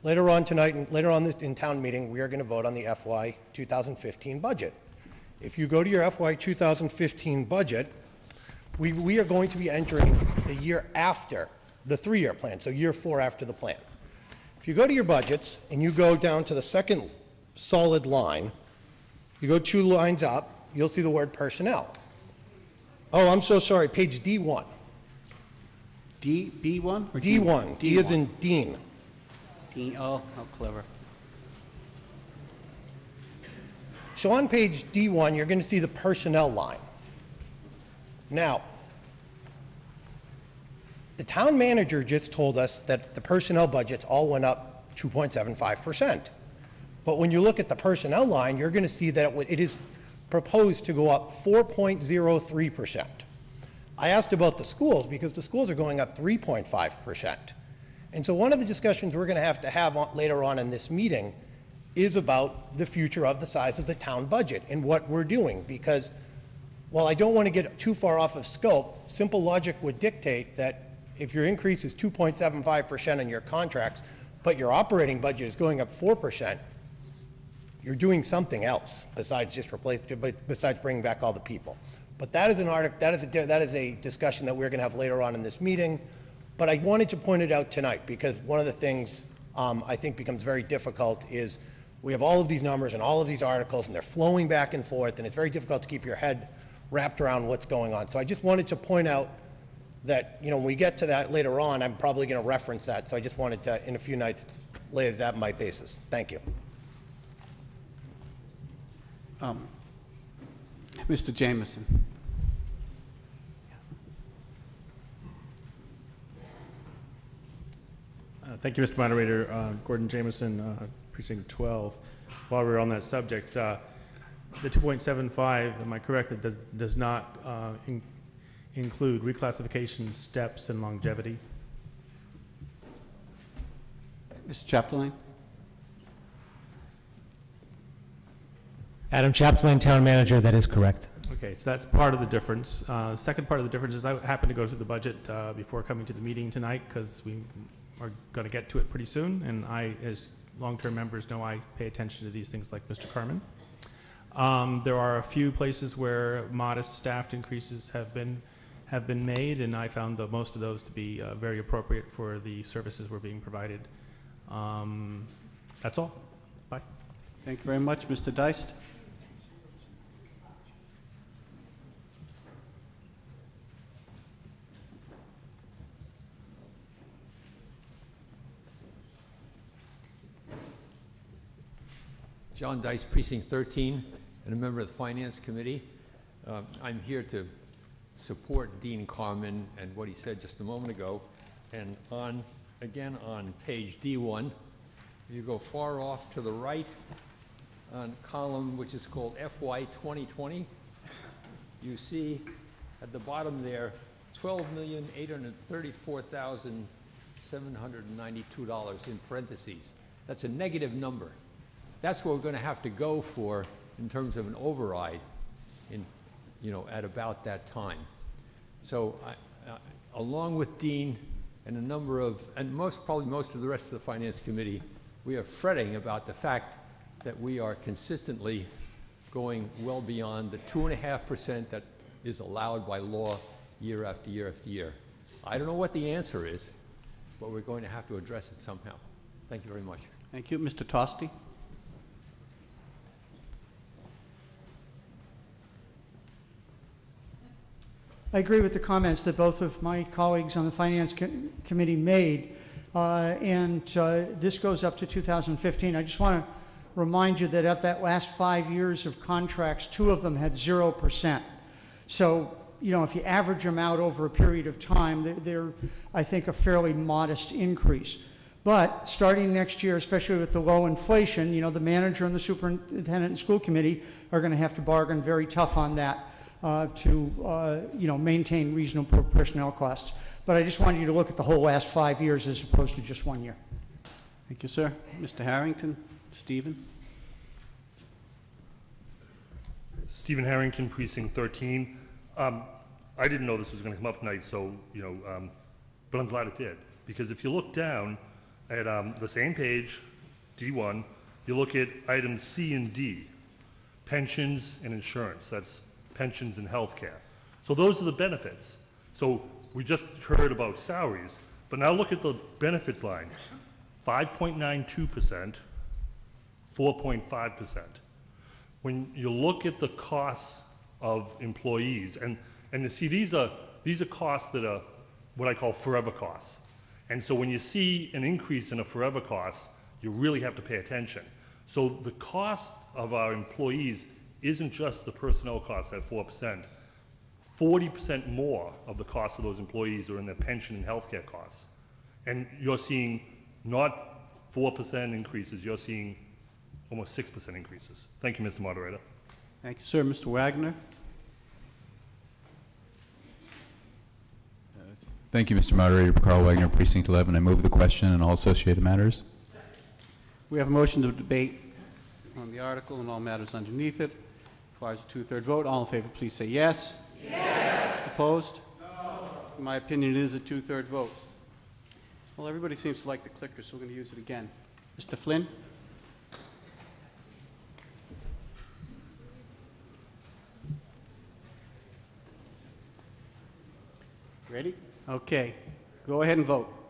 Later on tonight, and later on in town meeting, we are going to vote on the FY 2015 budget. If you go to your FY 2015 budget, we, we are going to be entering the year after the three-year plan, so year four after the plan. If you go to your budgets and you go down to the second solid line, you go two lines up, you'll see the word personnel. Oh, I'm so sorry, page D1. D, B1? or D1, D is D1. in Dean. D, oh, how clever. So on page D1, you're going to see the personnel line. Now, the town manager just told us that the personnel budgets all went up 2.75%. But when you look at the personnel line, you're going to see that it it is proposed to go up 4.03%. I asked about the schools because the schools are going up 3.5%. And so one of the discussions we're going to have to have on- later on in this meeting is about the future of the size of the town budget and what we're doing. Because while I don't want to get too far off of scope, simple logic would dictate that if your increase is 2.75% in your contracts, but your operating budget is going up 4%, you're doing something else besides just replace, besides bringing back all the people. But that is an article, that is a, that is a discussion that we're going to have later on in this meeting. But I wanted to point it out tonight because one of the things um, I think becomes very difficult is we have all of these numbers and all of these articles and they're flowing back and forth and it's very difficult to keep your head wrapped around what's going on. So I just wanted to point out that, you know, when we get to that later on, I'm probably going to reference that. So I just wanted to, in a few nights, lay that my basis. Thank you. Um, Mr. Jamieson. Thank you, Mr. Moderator. Uh, Gordon Jamieson, uh, Precinct 12. While we're on that subject, uh, the 2.75, am I correct, that does, does not uh, in- include reclassification steps and longevity? Mr. Chapdelaine? Adam Chapdelaine, Town Manager, that is correct. Okay, so that's part of the difference. Uh, Second part of the difference is I happened to go through the budget uh, before coming to the meeting tonight because we are going to get to it pretty soon, and I, as long-term members know, I pay attention to these things like Mr. Carmen. Um, There are a few places where modest staffed increases have been, have been made, and I found the, most of those to be uh, very appropriate for the services we're being provided. Um, That's all. Bye. Thank you very much. Mr. Deyst? John Deyst, Precinct 13, and a member of the Finance Committee. Um, I'm here to support Dean Carmen and what he said just a moment ago. And on, again, on page D1, you go far off to the right on column which is called FY 2020, you see at the bottom there, $12,834,792 in parentheses. That's a negative number. That's what we're going to have to go for in terms of an override in, you know, at about that time. So I, along with Dean and a number of, and most, probably most of the rest of the Finance Committee, we are fretting about the fact that we are consistently going well beyond the two and a half percent that is allowed by law year after year after year. I don't know what the answer is, but we're going to have to address it somehow. Thank you very much. Thank you. Mr. Tosti? I agree with the comments that both of my colleagues on the Finance Co- Committee made, uh, and uh, this goes up to 2015. I just want to remind you that at that last five years of contracts, two of them had 0%. So, you know, if you average them out over a period of time, they're, they're I think, a fairly modest increase. But starting next year, especially with the low inflation, you know, the manager and the superintendent and school committee are going to have to bargain very tough on that uh, to, uh, you know, maintain reasonable personnel costs. But I just wanted you to look at the whole last five years as opposed to just one year. Thank you, sir. Mr. Harrington? Stephen? Stephen Harrington, Precinct 13. Um, I didn't know this was going to come up tonight, so, you know, um, but I'm glad it did. Because if you look down at um, the same page, D1, you look at items C and D, pensions and insurance. That's pensions and health care. So those are the benefits. So we just heard about salaries, but now look at the benefits line. 5.92%, 4.5%. When you look at the costs of employees, and, and you see, these are, these are costs that are what I call forever costs. And so when you see an increase in a forever cost, you really have to pay attention. So the cost of our employees isn't just the personnel costs at 4%. 40% more of the cost of those employees are in their pension and healthcare costs. And you're seeing not 4% increases, you're seeing almost 6% increases. Thank you, Mr. Moderator. Thank you, sir. Mr. Wagner? Thank you, Mr. Moderator. Carl Wagner, Precinct 11. I move the question and all associated matters. We have a motion to debate on the article and all matters underneath it. Requires a two-third vote. All in favor, please say yes. Yes. Opposed? No. In my opinion, it is a two-third vote. Well, everybody seems to like the clicker, so we're going to use it again. Mr. Flynn? Ready? Okay. Go ahead and vote.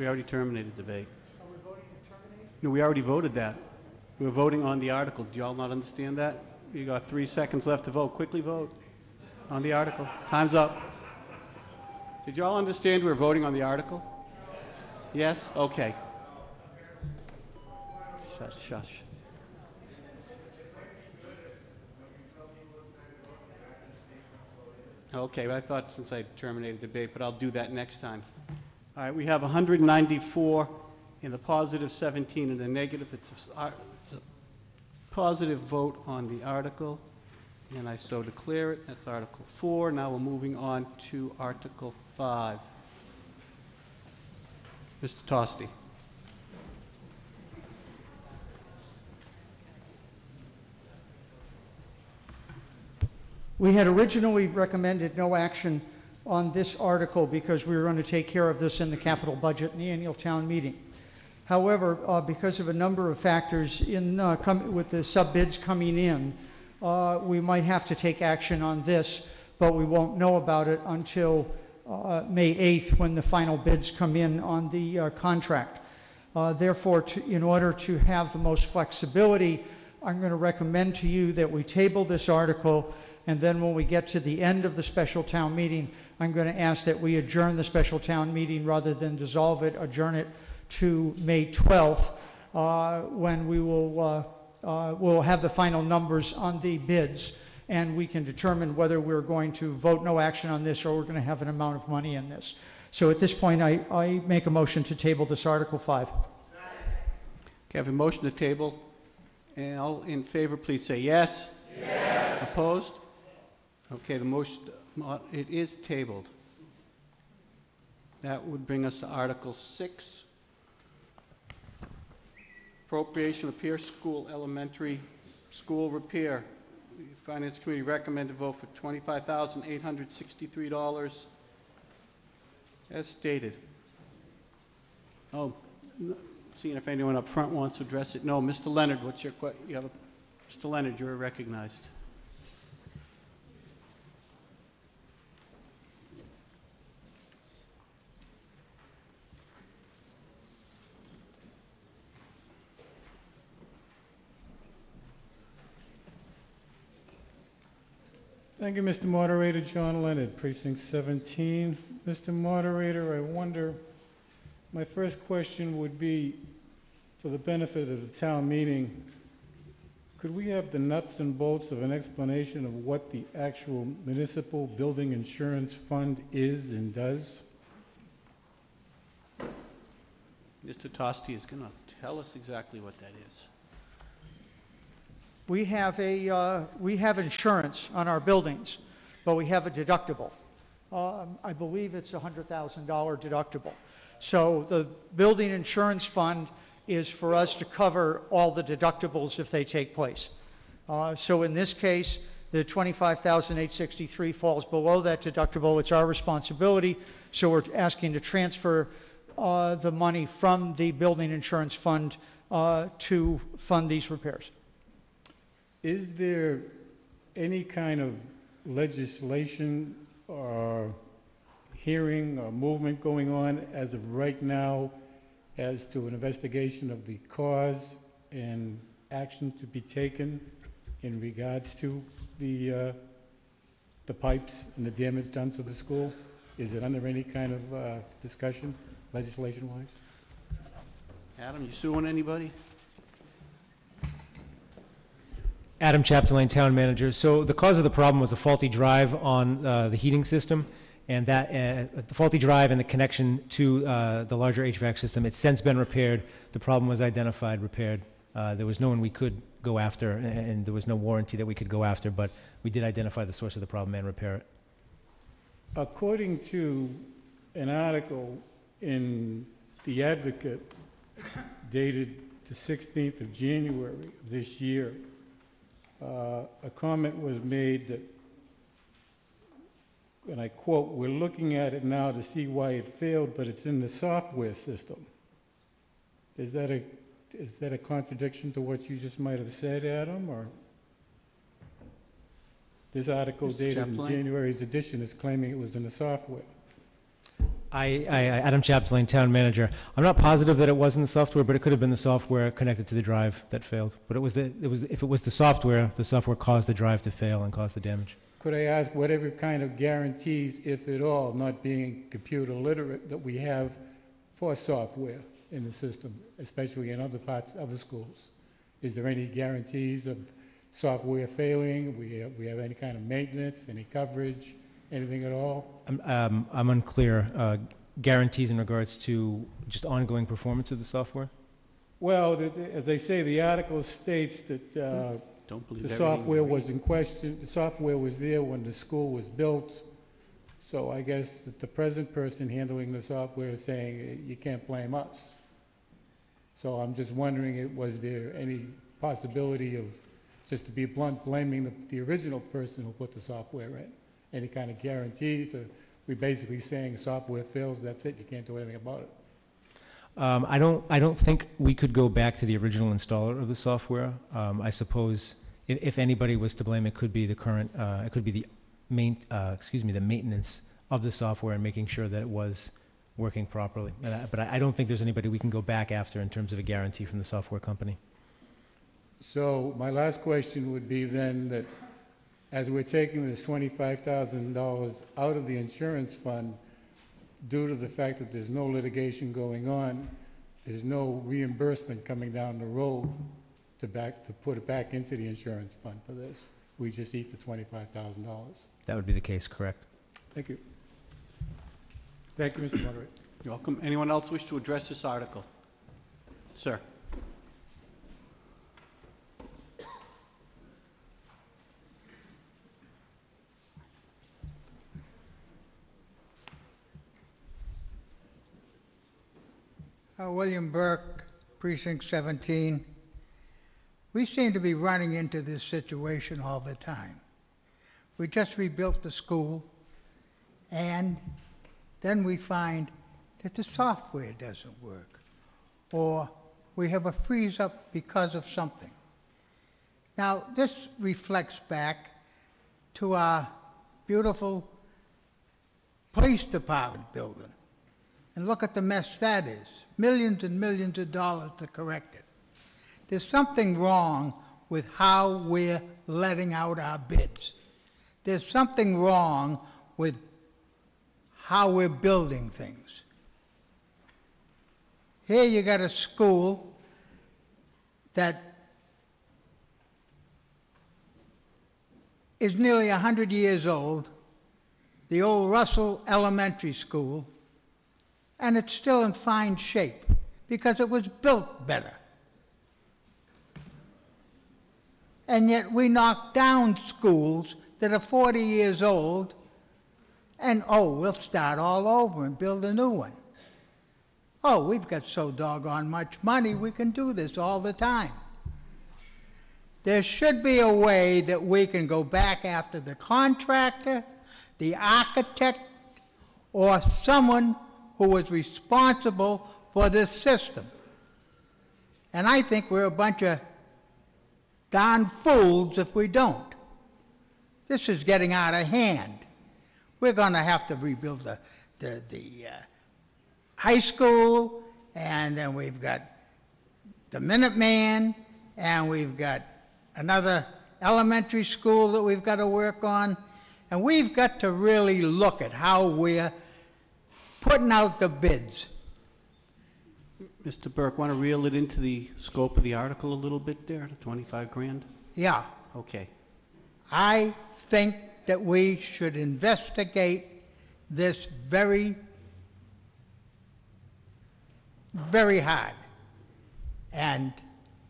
We already terminated debate. No, we already voted that. We were voting on the article. Do y'all not understand that? You got three seconds left to vote. Quickly vote on the article. Time's up. Did y'all understand we were voting on the article? Yes? Okay. Shush, shush. Okay, I thought since I terminated debate, but I'll do that next time. All right, we have 194 in the positive, 17 in the negative. It's a ar- uh, it's a positive vote on the article, and I so declare it. That's Article 4. Now we're moving on to Article 5. Mr. Tosti. We had originally recommended no action on this article because we were going to take care of this in the capital budget in the annual town meeting. However, uh, because of a number of factors in, uh, with the sub-bids coming in, uh, we might have to take action on this, but we won't know about it until uh, May 8th when the final bids come in on the uh, contract. Uh, Therefore, to- in order to have the most flexibility, I'm going to recommend to you that we table this article, and then when we get to the end of the special town meeting, I'm going to ask that we adjourn the special town meeting rather than dissolve it, adjourn it to May 12th, uh, when we will, uh, uh, we'll have the final numbers on the bids, and we can determine whether we're going to vote no action on this or we're going to have an amount of money in this. So at this point, I, I make a motion to table this Article 5. Okay, I have a motion to table, and all in favor, please say yes. Yes. Opposed? Okay, the motion, uh, it is tabled. That would bring us to Article 6. Appropriation of Peirce School Elementary School Repair. The Finance Committee recommended vote for $25,863 as stated. Oh, seeing if anyone up front wants to address it. No, Mr. Leonard, what's your que, you have Mr. Leonard, you're recognized. Thank you, Mr. Moderator. John Leonard, Precinct 17. Mr. Moderator, I wonder, my first question would be, for the benefit of the town meeting, could we have the nuts and bolts of an explanation of what the actual municipal building insurance fund is and does? Mr. Tosti is going to tell us exactly what that is. We have a, uh, we have insurance on our buildings, but we have a deductible. Um, I believe it's a $100,000 deductible. So the building insurance fund is for us to cover all the deductibles if they take place. Uh, So in this case, the 25,863 falls below that deductible. It's our responsibility, so we're asking to transfer uh, the money from the building insurance fund uh, to fund these repairs. Is there any kind of legislation or hearing or movement going on as of right now as to an investigation of the cause and action to be taken in regards to the, uh, the pipes and the damage done to the school? Is it under any kind of uh, discussion, legislation-wise? Adam, you suing anybody? Adam Chapdelaine, Town Manager. So the cause of the problem was a faulty drive on uh, the heating system, and that, uh, the faulty drive and the connection to uh, the larger HVAC system, it's since been repaired. The problem was identified, repaired. Uh, There was no one we could go after, a- and there was no warranty that we could go after, but we did identify the source of the problem and repair it. According to an article in The Advocate dated the 16th of January of this year, uh, a comment was made that, and I quote, "We're looking at it now to see why it failed, but it's in the software system." Is that a, is that a contradiction to what you just might have said, Adam, or? This article Mr. dated in? January's edition is claiming it was in the software. I, I, Adam Chapdelaine, Town Manager. I'm not positive that it was in the software, but it could have been the software connected to the drive that failed. But it was the, it was, if it was the software, the software caused the drive to fail and caused the damage. Could I ask whatever kind of guarantees, if at all, not being computer literate, that we have for software in the system, especially in other parts, of the schools? Is there any guarantees of software failing? We have, we have any kind of maintenance, any coverage, anything at all? I'm, um, I'm unclear, uh, guarantees in regards to just ongoing performance of the software? Well, the- the- as I say, the article states that uh, Don't believe the everything software read. was in question, the software was there when the school was built. So I guess that the present person handling the software is saying, you can't blame us. So I'm just wondering, was there any possibility of, just to be blunt, blaming the, the original person who put the software in? Any kind of guarantees, or we basically saying software fails, that's it, you can't do anything about it? Um, I don't, I don't think we could go back to the original installer of the software. Um, I suppose if, if anybody was to blame, it could be the current, uh, it could be the main, uh, excuse me, the maintenance of the software and making sure that it was working properly. But I, but I I don't think there's anybody we can go back after in terms of a guarantee from the software company. So my last question would be then that as we're taking this twenty-five thousand dollars out of the insurance fund, due to the fact that there's no litigation going on, there's no reimbursement coming down the road to back, to put it back into the insurance fund for this. We just eat the twenty-five thousand dollars. That would be the case, correct? Thank you. Thank you, Mr. Moderator. You're welcome. Anyone else wish to address this article? Sir? Uh, William Burke, Precinct 17. We seem to be running into this situation all the time. We just rebuilt the school, and then we find that the software doesn't work, or we have a freeze up because of something. Now, this reflects back to our beautiful police department building. And look at the mess that is. Millions and millions of dollars to correct it. There's something wrong with how we're letting out our bids. There's something wrong with how we're building things. Here you got a school that is nearly 100 years old, the old Russell Elementary School, and it's still in fine shape because it was built better. And yet we knock down schools that are 40 years old and, oh, we'll start all over and build a new one. Oh, we've got so doggone much money, we can do this all the time. There should be a way that we can go back after the contractor, the architect, or someone who was responsible for this system. And I think we're a bunch of darn fools if we don't. This is getting out of hand. We're going to have to rebuild the, the, the uh, high school, and then we've got the Minuteman, and we've got another elementary school that we've got to work on. And we've got to really look at how we're putting out the bids. Mr. Burke, want to reel it into the scope of the article a little bit there, the 25 grand? Yeah, Okay. I think that we should investigate this very, very hard and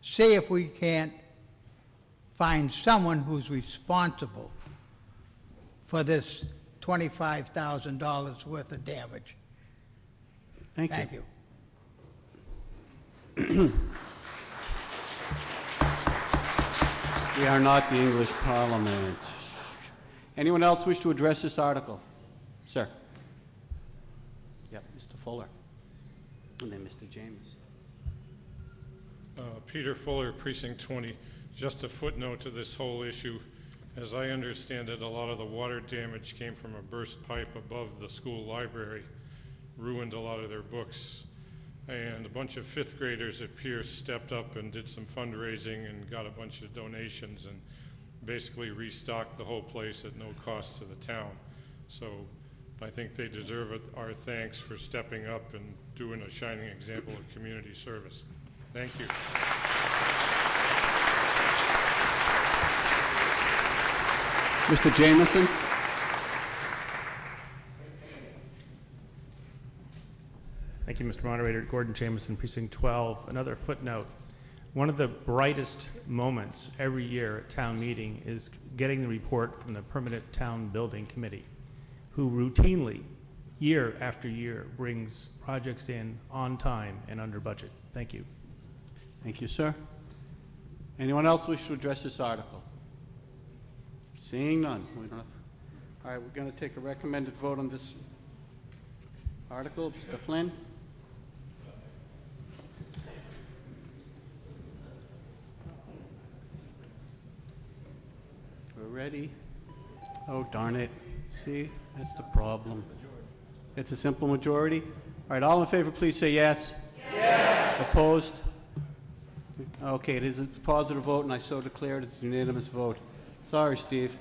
see if we can't find someone who's responsible for this $25,000 worth of damage. Thank you. You. We are not the English Parliament. Anyone else wish to address this article? Sir? Yep, Mr. Fuller. And then Mr. James. Uh, Peter Fuller, Precinct 20. Just a footnote to this whole issue. As I understand it, a lot of the water damage came from a burst pipe above the school library, ruined a lot of their books. And a bunch of fifth graders at Peirce stepped up and did some fundraising and got a bunch of donations and basically restocked the whole place at no cost to the town. So I think they deserve our thanks for stepping up and doing a shining example of community service. Thank you. Mr. Jamieson? Thank you, Mr. Moderator. Gordon Jamieson, Precinct 12. Another footnote. One of the brightest moments every year at town meeting is getting the report from the Permanent Town Building Committee, who routinely, year after year, brings projects in on time and under budget. Thank you. Thank you, sir. Anyone else wish to address this article? Seeing none. we don't have- All right, we're going to take a recommended vote on this article. Mr. Flynn? Ready. Oh, darn it. See, that's the problem. It's a simple majority. All right, all in favor, please say yes. Yes. Opposed? Okay, it is a positive vote, and I so declare it as a unanimous vote. Sorry, Steve.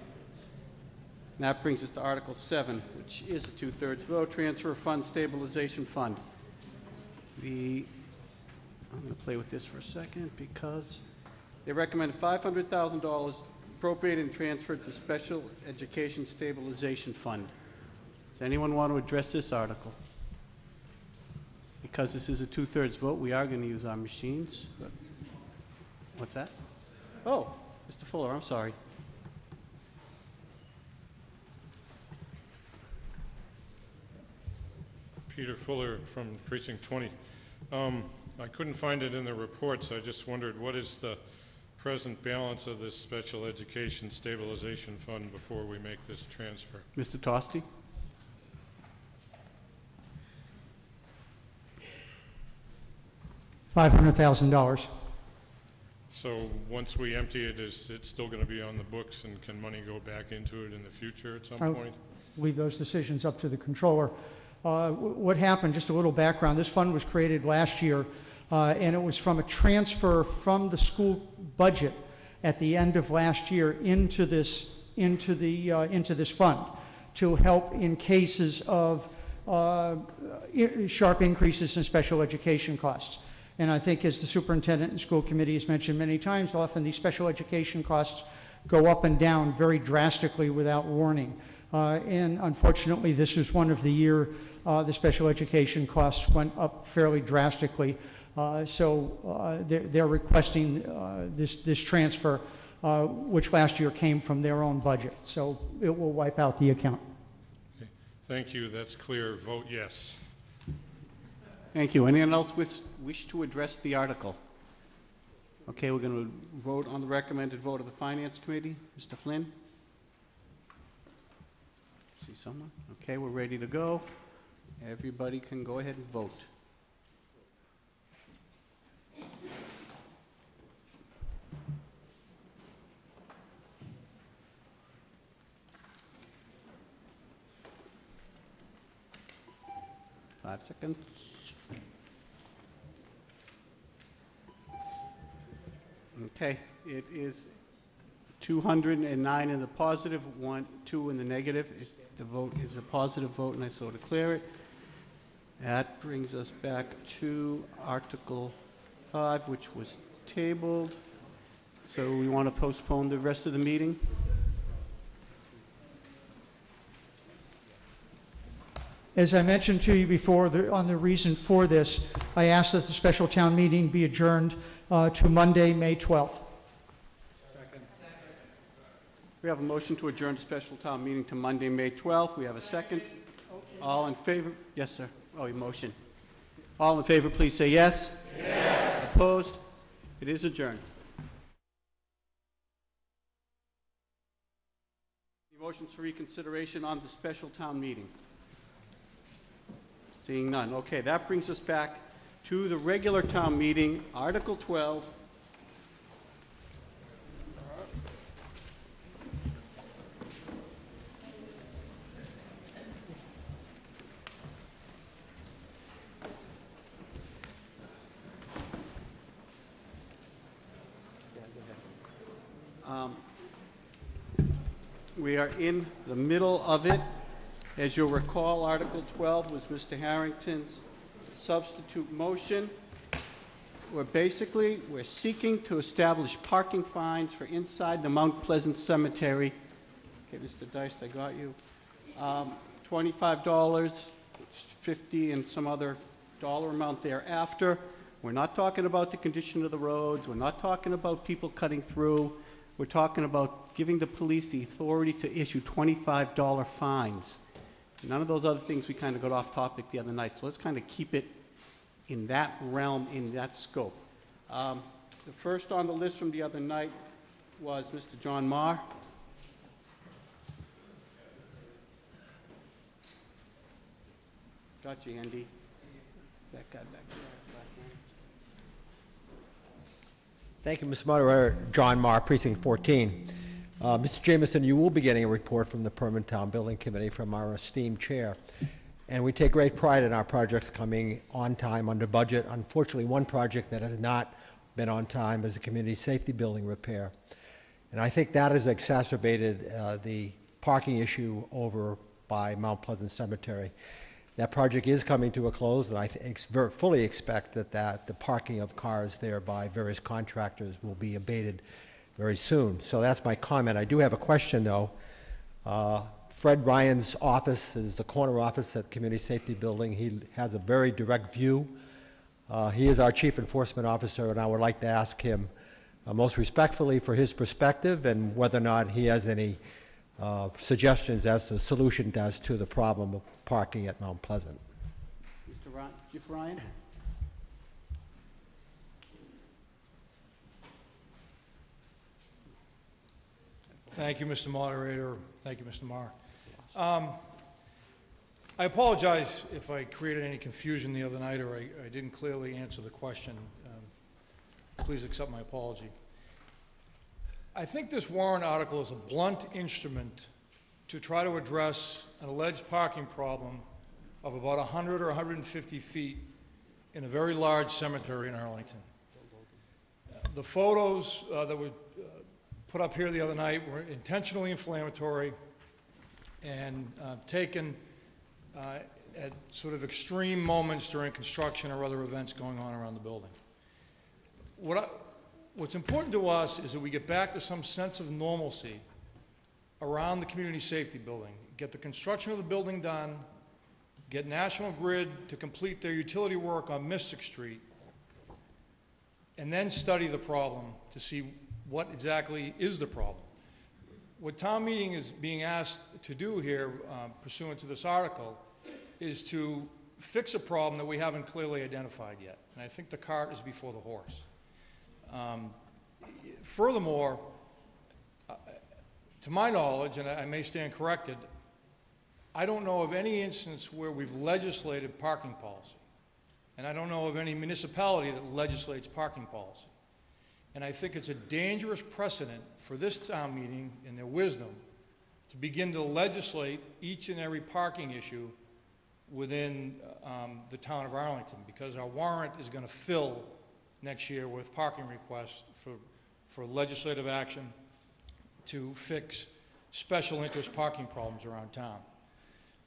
And That brings us to Article 7, which is a two-thirds vote, Transfer Fund Stabilization Fund. The, I'm going to play with this for a second because they recommend $500,000 appropriated and transferred to Special Education Stabilization Fund. Does anyone want to address this article? Because this is a two-thirds vote, we are going to use our machines, but, what's that? Oh, Mr. Fuller, I'm sorry. Peter Fuller from Precinct 20. Um, I couldn't find it in the reports. I just wondered, what is the present balance of this Special Education Stabilization Fund before we make this transfer? Mr. Tosti? $500,000. So once we empty it, is it still going to be on the books, and can money go back into it in the future at some I'll point? Leave those decisions up to the controller. Uh, What happened, just a little background, this fund was created last year, uh, and it was from a transfer from the school budget at the end of last year into this, into the, uh, into this fund to help in cases of uh, sharp increases in special education costs. And I think as the superintendent and school committee has mentioned many times, often these special education costs go up and down very drastically without warning. Uh, And unfortunately, this was one of the year uh, the special education costs went up fairly drastically. Uh, So uh, they're they're requesting uh, this this transfer, uh, which last year came from their own budget. So it will wipe out the account. Thank you, that's clear. Vote yes. Thank you. Anyone else wish, wish to address the article? Okay, we're going to vote on the recommended vote of the Finance Committee. Mr. Flynn? See someone? Okay, we're ready to go. Everybody can go ahead and vote. Five seconds. Okay, it is 209 in the positive, one, two in the negative. It- The vote is a positive vote, and I so declare it. That brings us back to Article 5, which was tabled. So we want to postpone the rest of the meeting? As I mentioned to you before, the- on the reason for this, I ask that the special town meeting be adjourned uh, to Monday, May 12th. We have a motion to adjourn the special town meeting to Monday, May 12th. We have a second. All in favor? Yes, sir. Oh, your motion. All in favor, please say yes. Yes. Opposed? It is adjourned. Motions for reconsideration on the special town meeting. Seeing none. Okay, that brings us back to the regular town meeting, Article 12, Um, We are in the middle of it. As you'll recall, Article 12 was Mr. Harrington's substitute motion. We're basically, we're seeking to establish parking fines for inside the Mount Pleasant Cemetery. Okay, Mr. Deyst, I got you. Um, $25, 50 and some other dollar amount thereafter. We're not talking about the condition of the roads, we're not talking about people cutting through. We're talking about giving the police the authority to issue $25 fines. None of those other things, we kind of got off topic the other night, so let's kind of keep it in that realm, in that scope. Um, The first on the list from the other night was Mr. John Marr. Got you, Andy. That guy back there. Thank you, Mr. Moderator. John Marr, Precinct 14. Uh, Mr. Jamieson, you will be getting a report from the Permanent Town Building Committee from our esteemed chair. And we take great pride in our projects coming on time, under budget. Unfortunately, one project that has not been on time is the community safety building repair. And I think that has exacerbated uh, the parking issue over by Mount Pleasant Cemetery. That project is coming to a close, and I ex- fully expect that, that the parking of cars there by various contractors will be abated very soon. So that's my comment. I do have a question, though. Uh, Fred Ryan's office is the corner office at Community Safety Building. He has a very direct view. Uh, He is our chief enforcement officer, and I would like to ask him uh, most respectfully for his perspective and whether or not he has any uh, suggestions as to solution as to the problem of parking at Mount Pleasant. Mr. Ryan, Ryan? Thank you, Mr. Moderator. Thank you, Mr. Marr. Um, I apologize if I created any confusion the other night or I I didn't clearly answer the question. Um, Please accept my apology. I think this Warren article is a blunt instrument to try to address an alleged parking problem of about 100 or 150 feet in a very large cemetery in Arlington. The photos uh, that were put up here the other night were intentionally inflammatory and uh, taken uh, at sort of extreme moments during construction or other events going on around the building. What I, what's important to us is that we get back to some sense of normalcy around the community safety building, get the construction of the building done, get National Grid to complete their utility work on Mystic Street, and then study the problem to see what exactly is the problem. What town meeting is being asked to do here uh, pursuant to this article is to fix a problem that we haven't clearly identified yet. And I think the cart is before the horse. Um, Furthermore, uh, to my knowledge, and I I may stand corrected, I don't know of any instance where we've legislated parking policy. And I don't know of any municipality that legislates parking policy. And I think it's a dangerous precedent for this town meeting, in their wisdom, to begin to legislate each and every parking issue within um, the town of Arlington, because our warrant is going to fill next year with parking requests for, for legislative action to fix special interest parking problems around town.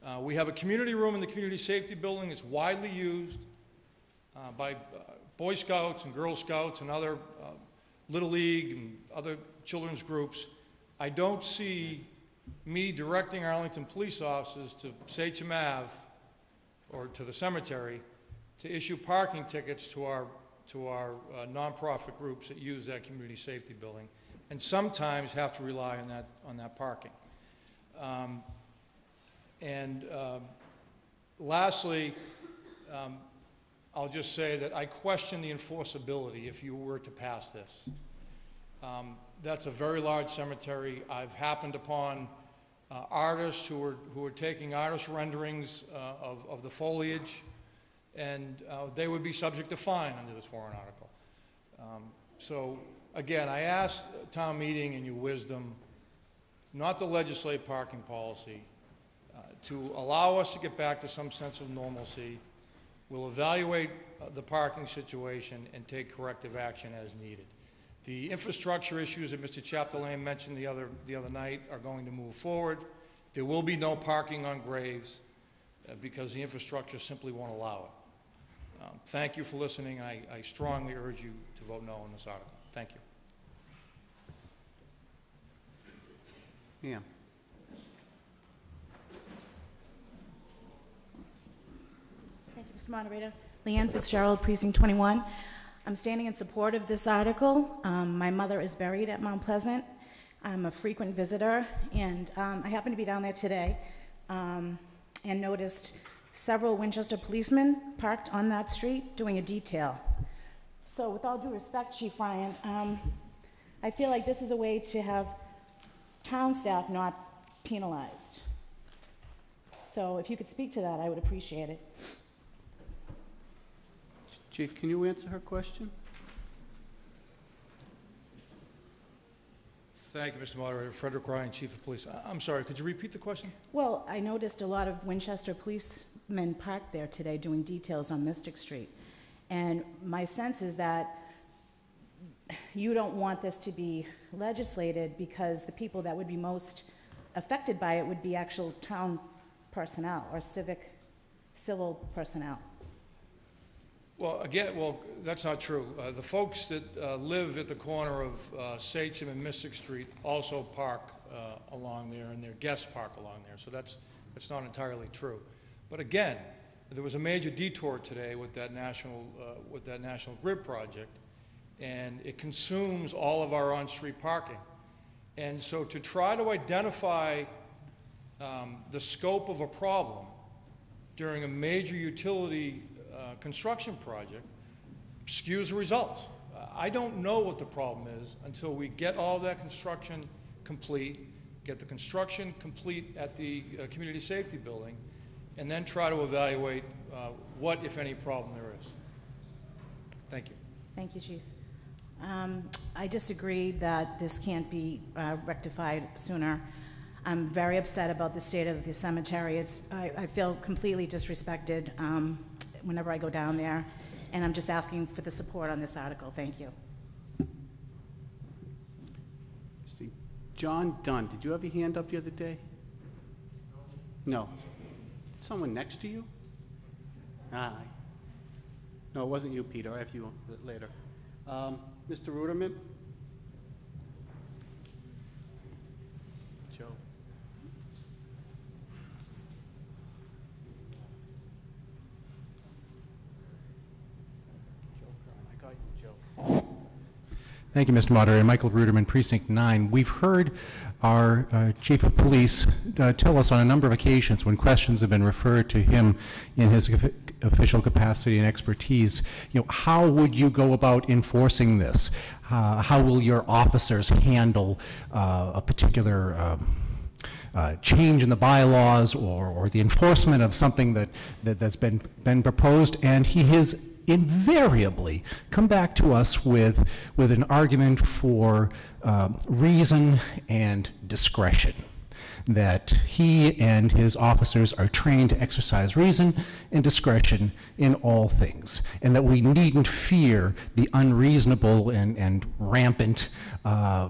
Uh, We have a community room in the community safety building. It's widely used uh, by uh, Boy Scouts and Girl Scouts and other uh, Little League and other children's groups. I don't see me directing Arlington police officers to Sachem Ave or to the cemetery to issue parking tickets to our, to our uh, nonprofit groups that use that community safety building, and sometimes have to rely on that, on that parking. Um, And um, lastly, um, I'll just say that I question the enforceability if you were to pass this. Um, That's a very large cemetery. I've happened upon uh, artists who are, who are taking artist renderings uh, of, of the foliage, and uh, they would be subject to fine under this warrant article. Um, So, again, I ask town meeting in your wisdom not to legislate parking policy, uh, to allow us to get back to some sense of normalcy. We'll evaluate uh, the parking situation and take corrective action as needed. The infrastructure issues that Mr. Chapdelaine mentioned the other, the other night are going to move forward. There will be no parking on graves uh, because the infrastructure simply won't allow it. Um, Thank you for listening. I, I strongly urge you to vote no on this article. Thank you. Yeah. Thank you, Mr. Moderator. Leanne Fitzgerald, Precinct 21. I'm standing in support of this article. Um, My mother is buried at Mount Pleasant. I'm a frequent visitor, and um, I happened to be down there today um, and noticed several Winchester policemen parked on that street doing a detail. So with all due respect, Chief Ryan, um, I feel like this is a way to have town staff not penalized. So if you could speak to that, I would appreciate it. Chief, can you answer her question? Thank you, Mr. Moderator. Frederick Ryan, Chief of Police. I- I'm sorry, could you repeat the question? Well, I noticed a lot of Winchester policemen parked there today doing details on Mystic Street. And my sense is that you don't want this to be legislated because the people that would be most affected by it would be actual town personnel or civic, civil personnel. Well, again, well, that's not true. Uh, The folks that uh, live at the corner of uh, Sachem and Mystic Street also park uh, along there, and their guests park along there, so that's, that's not entirely true. But again, there was a major detour today with that national, uh, with that National Grid project, and it consumes all of our on-street parking. And so to try to identify um, the scope of a problem during a major utility uh, construction project skews the results. Uh, I don't know what the problem is until we get all that construction complete, get the construction complete at the uh, community safety building, and then try to evaluate uh, what, if any, problem there is. Thank you. Thank you, Chief. Um, I disagree that this can't be uh, rectified sooner. I'm very upset about the state of the cemetery. It's, I, I feel completely disrespected um, whenever I go down there, and I'm just asking for the support on this article. Thank you. See, John Dunn, did you have your hand up the other day? No. Someone next to you? Ah. No, it wasn't you, Peter. I have you later. Um, Mr. Ruderman? Joe? Joe Kern, I got you, Joe. Thank you, Mr. Moderator. Michael Ruderman, Precinct 9. We've heard our uh, Chief of Police uh, tell us on a number of occasions when questions have been referred to him in his official capacity and expertise, you know, how would you go about enforcing this? Uh, How will your officers handle uh, a particular um, uh, change in the bylaws or, or the enforcement of something that, that, that's been, been proposed, and he has invariably come back to us with, with an argument for uh, reason and discretion. That he and his officers are trained to exercise reason and discretion in all things, and that we needn't fear the unreasonable and, and rampant uh,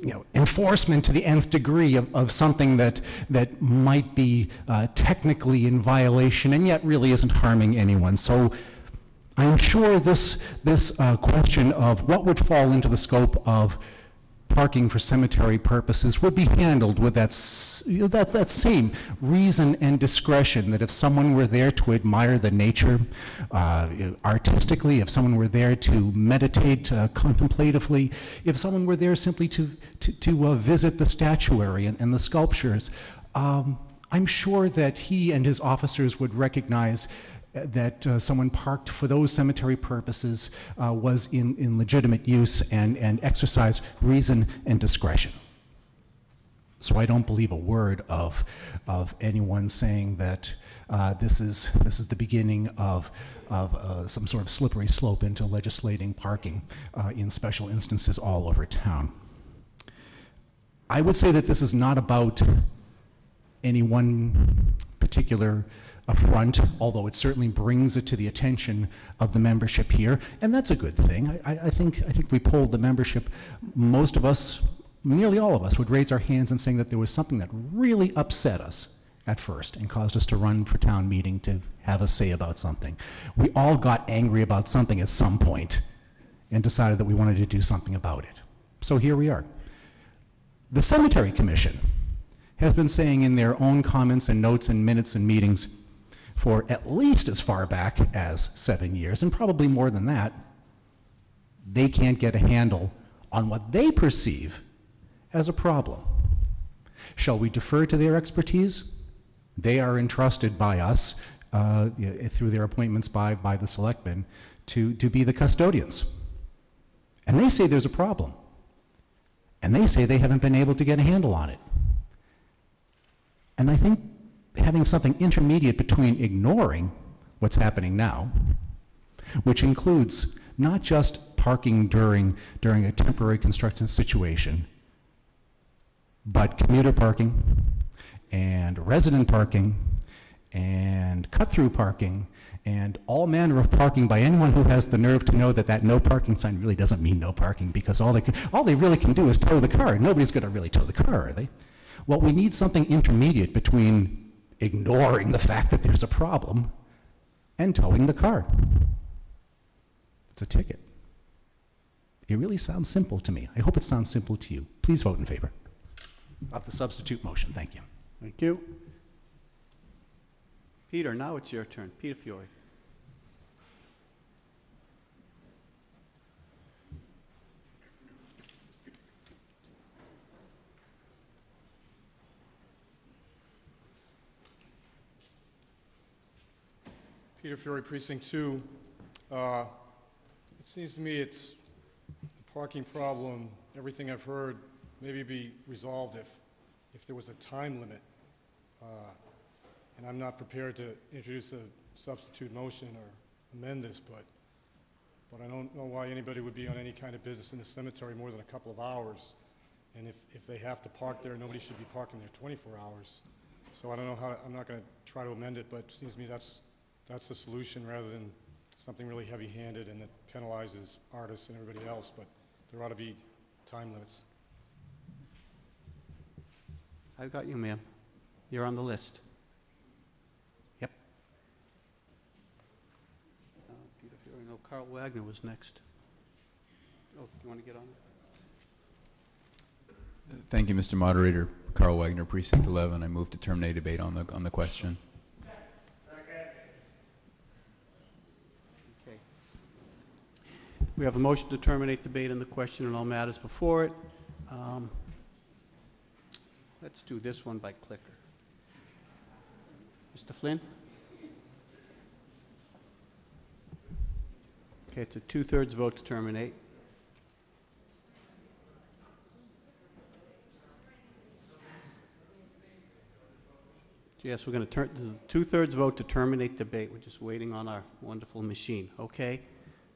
you know, enforcement to the nth degree of, of something that, that might be uh, technically in violation and yet really isn't harming anyone. So I'm sure this, this uh, question of what would fall into the scope of parking for cemetery purposes would be handled with that, that, that same reason and discretion that if someone were there to admire the nature uh, artistically, if someone were there to meditate uh, contemplatively, if someone were there simply to, to, to uh, visit the statuary and, and the sculptures, um, I'm sure that he and his officers would recognize that uh, someone parked for those cemetery purposes uh, was in, in legitimate use and, and exercised reason and discretion. So I don't believe a word of, of anyone saying that uh, this, is, this is the beginning of, of uh, some sort of slippery slope into legislating parking uh, in special instances all over town. I would say that this is not about any one particular affront, although it certainly brings it to the attention of the membership here, and that's a good thing. I, I- think, I think we polled the membership. Most of us, nearly all of us, would raise our hands and saying that there was something that really upset us at first and caused us to run for town meeting to have a say about something. We all got angry about something at some point and decided that we wanted to do something about it. So here we are. The Cemetery Commission has been saying in their own comments and notes and minutes and meetings for at least as far back as seven years, and probably more than that, they can't get a handle on what they perceive as a problem. Shall we defer to their expertise? They are entrusted by us uh, through their appointments by, by the selectmen to, to be the custodians. And they say there's a problem. And they say they haven't been able to get a handle on it. And I think having something intermediate between ignoring what's happening now, which includes not just parking during, during a temporary construction situation, but commuter parking and resident parking and cut-through parking and all manner of parking by anyone who has the nerve to know that that no parking sign really doesn't mean no parking because all they, can, all they really can do is tow the car. Nobody's going to really tow the car, are they? Well, we need something intermediate between ignoring the fact that there's a problem and towing the car. It's a ticket. It really sounds simple to me. I hope it sounds simple to you. Please vote in favor of the substitute motion. Thank you. Thank you. Peter, now it's your turn. Peter Fiore. Peter Fiore, Precinct 2. Uh, It seems to me it's the parking problem, everything I've heard, maybe be resolved if, if there was a time limit. Uh, And I'm not prepared to introduce a substitute motion or amend this, but, but I don't know why anybody would be on any kind of business in the cemetery more than a couple of hours. And if, if they have to park there, nobody should be parking there 24 hours. So I don't know how, I'm not going to try to amend it, but it seems to me that's, that's the solution rather than something really heavy-handed and that penalizes artists and everybody else, but there ought to be time limits. I've got you, ma'am. You're on the list. Yep. Uh, Peter Fiore, no, Carl Wagner was next. Oh, you want to get on? Thank you, Mr. Moderator. Carl Wagner, Precinct 11. I move to terminate debate on the, on the question. Okay. We have a motion to terminate debate on the question and all matters before it. Um, Let's do this one by clicker. Mr. Flynn? Okay, it's a two-thirds vote to terminate. Yes, we're going to turn, this is a two-thirds vote to terminate debate. We're just waiting on our wonderful machine, okay?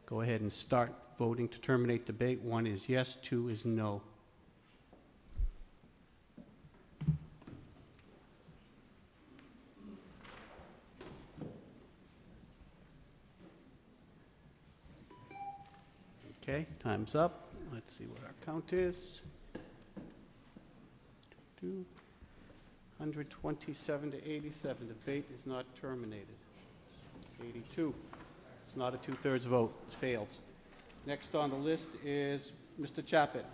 Go ahead and start voting to terminate debate. One is yes, two is no. Okay, time's up. Let's see what our count is. Two, 127 to 87. Debate is not terminated. 82. It's not a two-thirds vote. It fails. Next on the list is Mr. Chappett.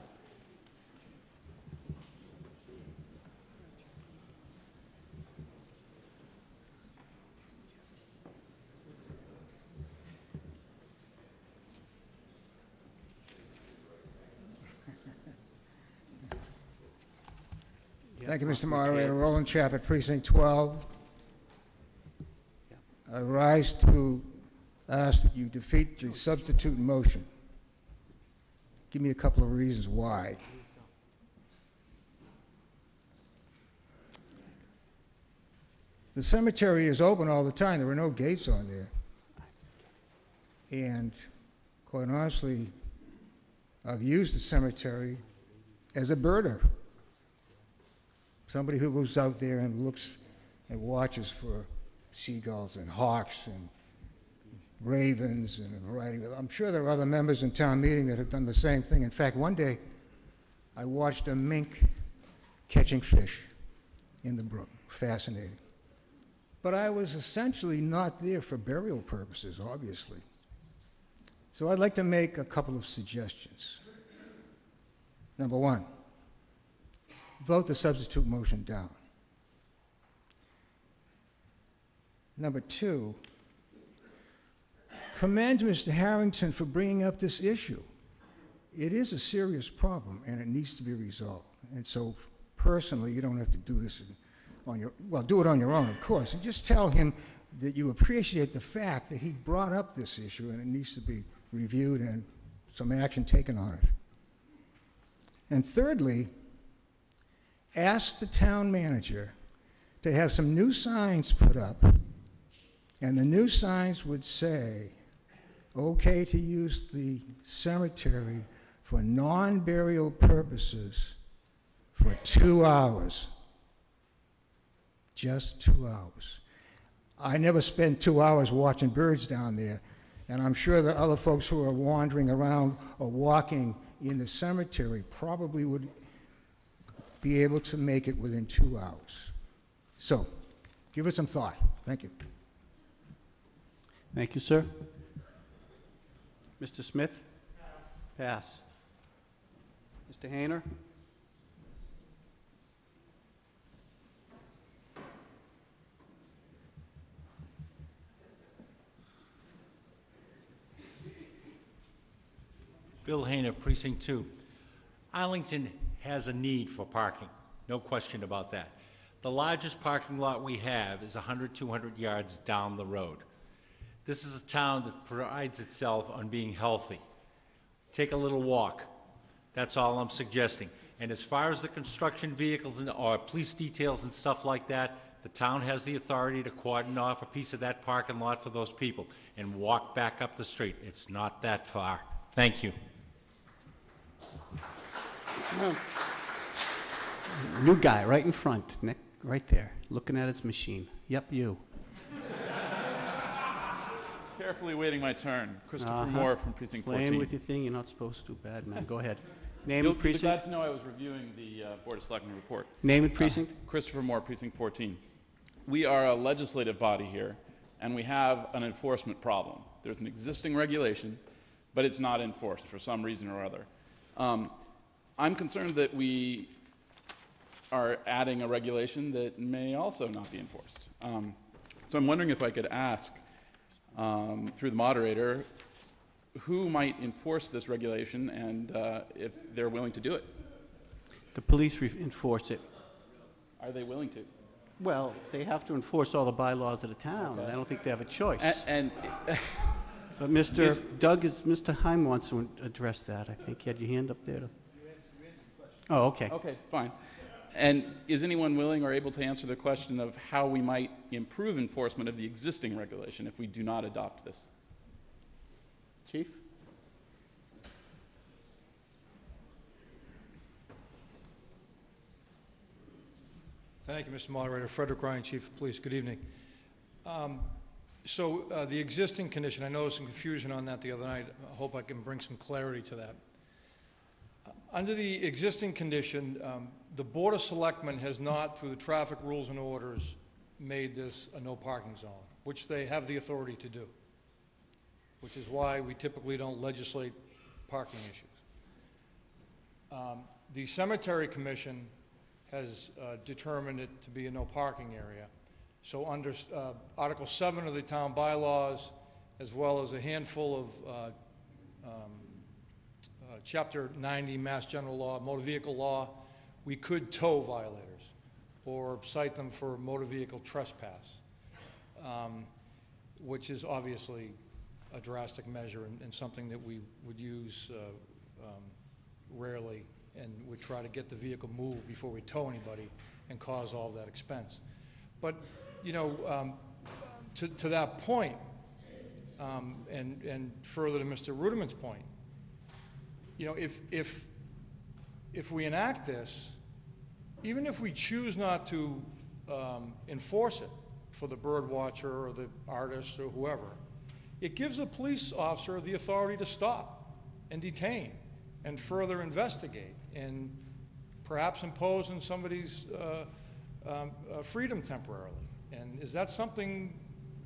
[laughs] Thank you, Mr. Moderator. Roland Chappett, Precinct 12. I rise to ask that you defeat the substitute motion. Give me a couple of reasons why. The cemetery is open all the time. There are no gates on there. And quite honestly, I've used the cemetery as a birder somebody who goes out there and looks and watches for seagulls and hawks and ravens and a variety of, I'm sure there are other members in town meeting that have done the same thing. In fact, one day, I watched a mink catching fish in the brook. Fascinating. But I was essentially not there for burial purposes, obviously. So I'd like to make a couple of suggestions. Number one, vote the substitute motion down. Number two, commend Mr. Harrington for bringing up this issue. It is a serious problem, and it needs to be resolved. And so, personally, you don't have to do this on your, well, do it on your own, of course, and just tell him that you appreciate the fact that he brought up this issue, and it needs to be reviewed and some action taken on it. And thirdly, ask the town manager to have some new signs put up, and the new signs would say, okay to use the cemetery for non-burial purposes for two hours. Just two hours. I never spent two hours watching birds down there, and I'm sure the other folks who are wandering around or walking in the cemetery probably would be able to make it within two hours. So, give it some thought. Thank you. Thank you, sir. Mr. Smith? Pass. Mr. Hayner? Bill Hayner, Precinct 2. Arlington has a need for parking, no question about that. The largest parking lot we have is 100, 200 yards down the road. This is a town that prides itself on being healthy. Take a little walk. That's all I'm suggesting. And as far as the construction vehicles and, or police details and stuff like that, the town has the authority to cordon off a piece of that parking lot for those people and walk back up the street. It's not that far. Thank you. New guy, right in front, Nick, right there, looking at his machine. Yep, you. Carefully waiting my turn. Christopher Uh-huh. Moore from Precinct 14. Playing with your thing, you're not supposed to. Bad man. Go ahead. [laughs] Name You'll, and be glad precinct. to know I was reviewing the uh, Board of Selectmen report. Name and Uh, precinct. Christopher Moore, Precinct 14. We are a legislative body here, and we have an enforcement problem. There's an existing regulation, but it's not enforced for some reason or other. Um, I'm concerned that we are adding a regulation that may also not be enforced. Um, so I'm wondering if I could ask, um, through the moderator, who might enforce this regulation and uh, if they're willing to do it. The police re- enforce it. Are they willing to? Well, they have to enforce all the bylaws of the town. I don't think they have a choice. A- And, [laughs] But Mr. Is- Doug is, Mr. Heim wants to address that. I think you had your hand up there. to- Oh, okay. okay, fine. And is anyone willing or able to answer the question of how we might improve enforcement of the existing regulation if we do not adopt this? Chief? Thank you, Mr. Moderator. Frederick Ryan, Chief of Police. Good evening. Um, So uh, the existing condition, I was some confusion on that the other night. I hope I can bring some clarity to that. Uh, Under the existing condition, um, the Board of Selectmen has not, through the traffic rules and orders, made this a no parking zone, which they have the authority to do, which is why we typically don't legislate parking issues. Um, The Cemetery Commission has uh, determined it to be a no parking area. So under uh, Article 7 of the town bylaws, as well as a handful of uh, um, uh, Chapter 90 Mass General Law, motor vehicle law, we could tow violators or cite them for motor vehicle trespass, um, which is obviously a drastic measure and and something that we would use uh, um, rarely and would try to get the vehicle moved before we tow anybody and cause all that expense. But, you know, um, to, to that point, um, and, and further to Mr. Ruderman's point, you know, if, if, if we enact this, even if we choose not to um, enforce it for the bird watcher or the artist or whoever, it gives a police officer the authority to stop and detain and further investigate and perhaps impose on somebody's uh, um, uh, freedom temporarily. And is that something,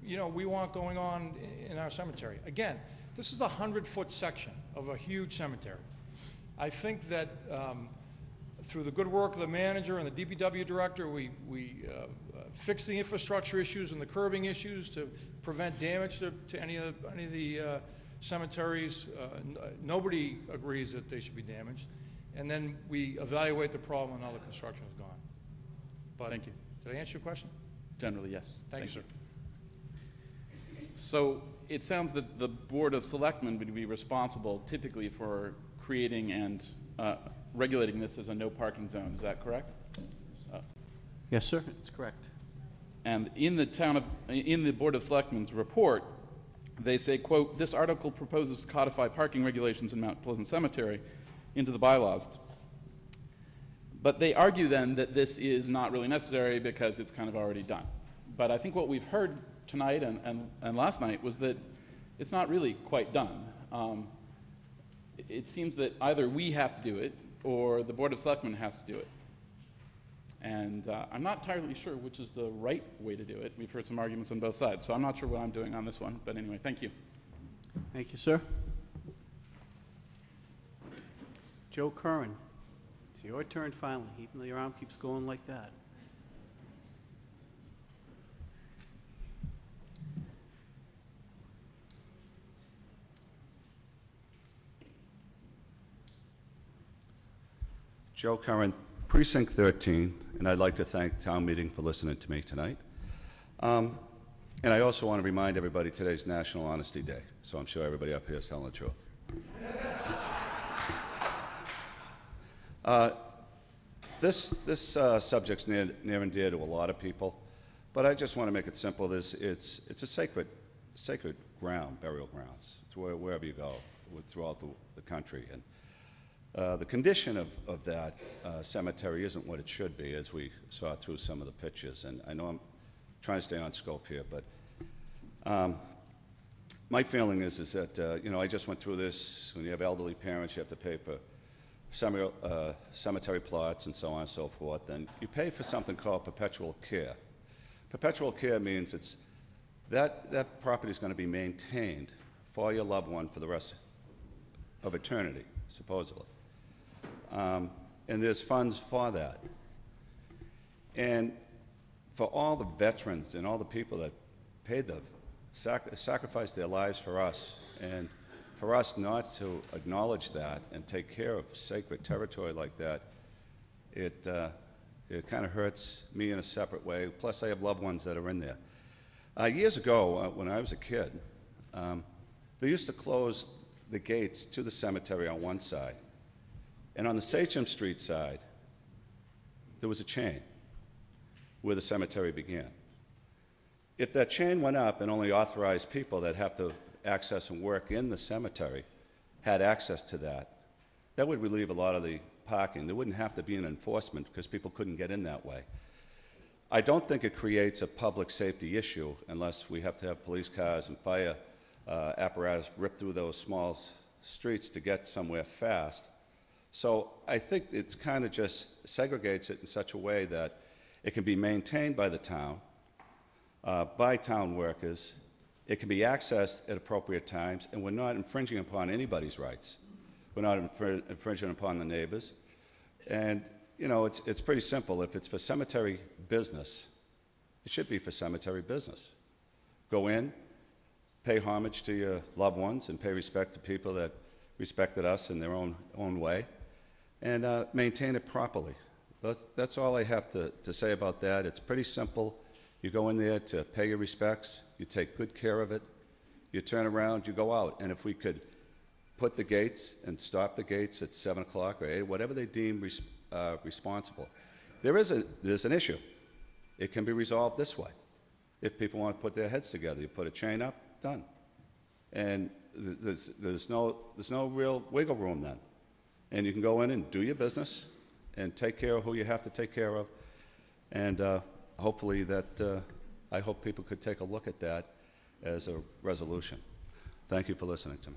you know, we want going on in our cemetery? Again, this is a 100-foot section of a huge cemetery. I think that um, through the good work of the manager and the DPW director, we, we uh, uh, fix the infrastructure issues and the curbing issues, to prevent damage to, to any of, the- any of the uh, cemeteries. Uh, uh, Nobody agrees that they should be damaged. And then we evaluate the problem and all the construction is gone. But Thank you. Did I answer your question? Generally, yes. Thank you, sir. So it sounds that the Board of Selectmen would be responsible typically for creating and uh, regulating this as a no parking zone, is that correct? Uh, Yes, sir, that's correct. And in the town of, in the Board of Selectmen's report, they say, quote, "This article proposes to codify parking regulations in Mount Pleasant Cemetery into the bylaws." But they argue then that this is not really necessary because it's kind of already done. But I think what we've heard tonight and, and, and last night was that it's not really quite done. Um, it- seems that either we have to do it or the Board of Selectmen has to do it. And uh, I'm not entirely sure which is the right way to do it. We've heard some arguments on both sides, so I'm not sure what I'm doing on this one. But anyway, thank you. Thank you, sir. Joe Curran, it's your turn finally, even though your arm keeps going like that. Joe Curran, Precinct 13, and I'd like to thank town meeting for listening to me tonight. Um, And I also want to remind everybody today's National Honesty Day, so I'm sure everybody up here is telling the truth. [laughs] Uh, This, this uh, subject's near, near and dear to a lot of people, but I just want to make it simple. This, it's, it's a sacred, sacred ground, burial grounds. It's where, wherever you go throughout the, the country. And uh, the condition of, of that uh, cemetery isn't what it should be, as we saw through some of the pictures. And I know I'm trying to stay on scope here, but um, my feeling is, is that, uh, you know, I just went through this. When you have elderly parents, you have to pay for cemetery, uh, cemetery plots and so on and so forth. And you pay for something called perpetual care. Perpetual care means it's, that, that property is going to be maintained for your loved one for the rest of eternity, supposedly. Um, and there's funds for that. And for all the veterans and all the people that paid the, sac- sacrificed their lives for us, and for us not to acknowledge that and take care of sacred territory like that, it, uh, it kind of hurts me in a separate way. Plus, I have loved ones that are in there. Uh, years ago, uh, when I was a kid, um, they used to close the gates to the cemetery on one side, and on the Sachem Street side, there was a chain where the cemetery began. If that chain went up and only authorized people that have to access and work in the cemetery had access to that, that would relieve a lot of the parking. There wouldn't have to be an enforcement because people couldn't get in that way. I don't think it creates a public safety issue unless we have to have police cars and fire uh, apparatus rip through those small streets to get somewhere fast. So I think it's kind of just segregates it in such a way that it can be maintained by the town, uh, by town workers, it can be accessed at appropriate times, and we're not infringing upon anybody's rights. We're not infri- infringing upon the neighbors. And, you know, it's, it's pretty simple. If it's for cemetery business, it should be for cemetery business. Go in, pay homage to your loved ones, and pay respect to people that respected us in their own, own way, and uh, maintain it properly. That's, that's all I have to, to say about that. It's pretty simple. You go in there to pay your respects, you take good care of it, you turn around, you go out. And if we could put the gates and stop the gates at 7 o'clock or 8, whatever they deem res, uh, responsible, there is a, there's an issue. It can be resolved this way. If people want to put their heads together, you put a chain up, done. And th- there's, there's, no, there's no real wiggle room then. And you can go in and do your business and take care of who you have to take care of. And uh, hopefully that, uh, I hope people could take a look at that as a resolution. Thank you for listening to me.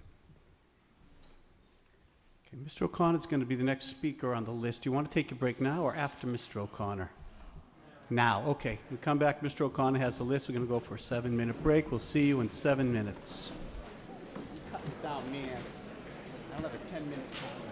Okay, Mr. O'Connor is going to be the next speaker on the list. Do you want to take a break now or after Mr. O'Connor? Now, okay. We come back, Mr. O'Connor has the list. We're going to go for a seven-minute break. We'll see you in seven minutes. Cut this down, man. I'll have a 10-minute timer.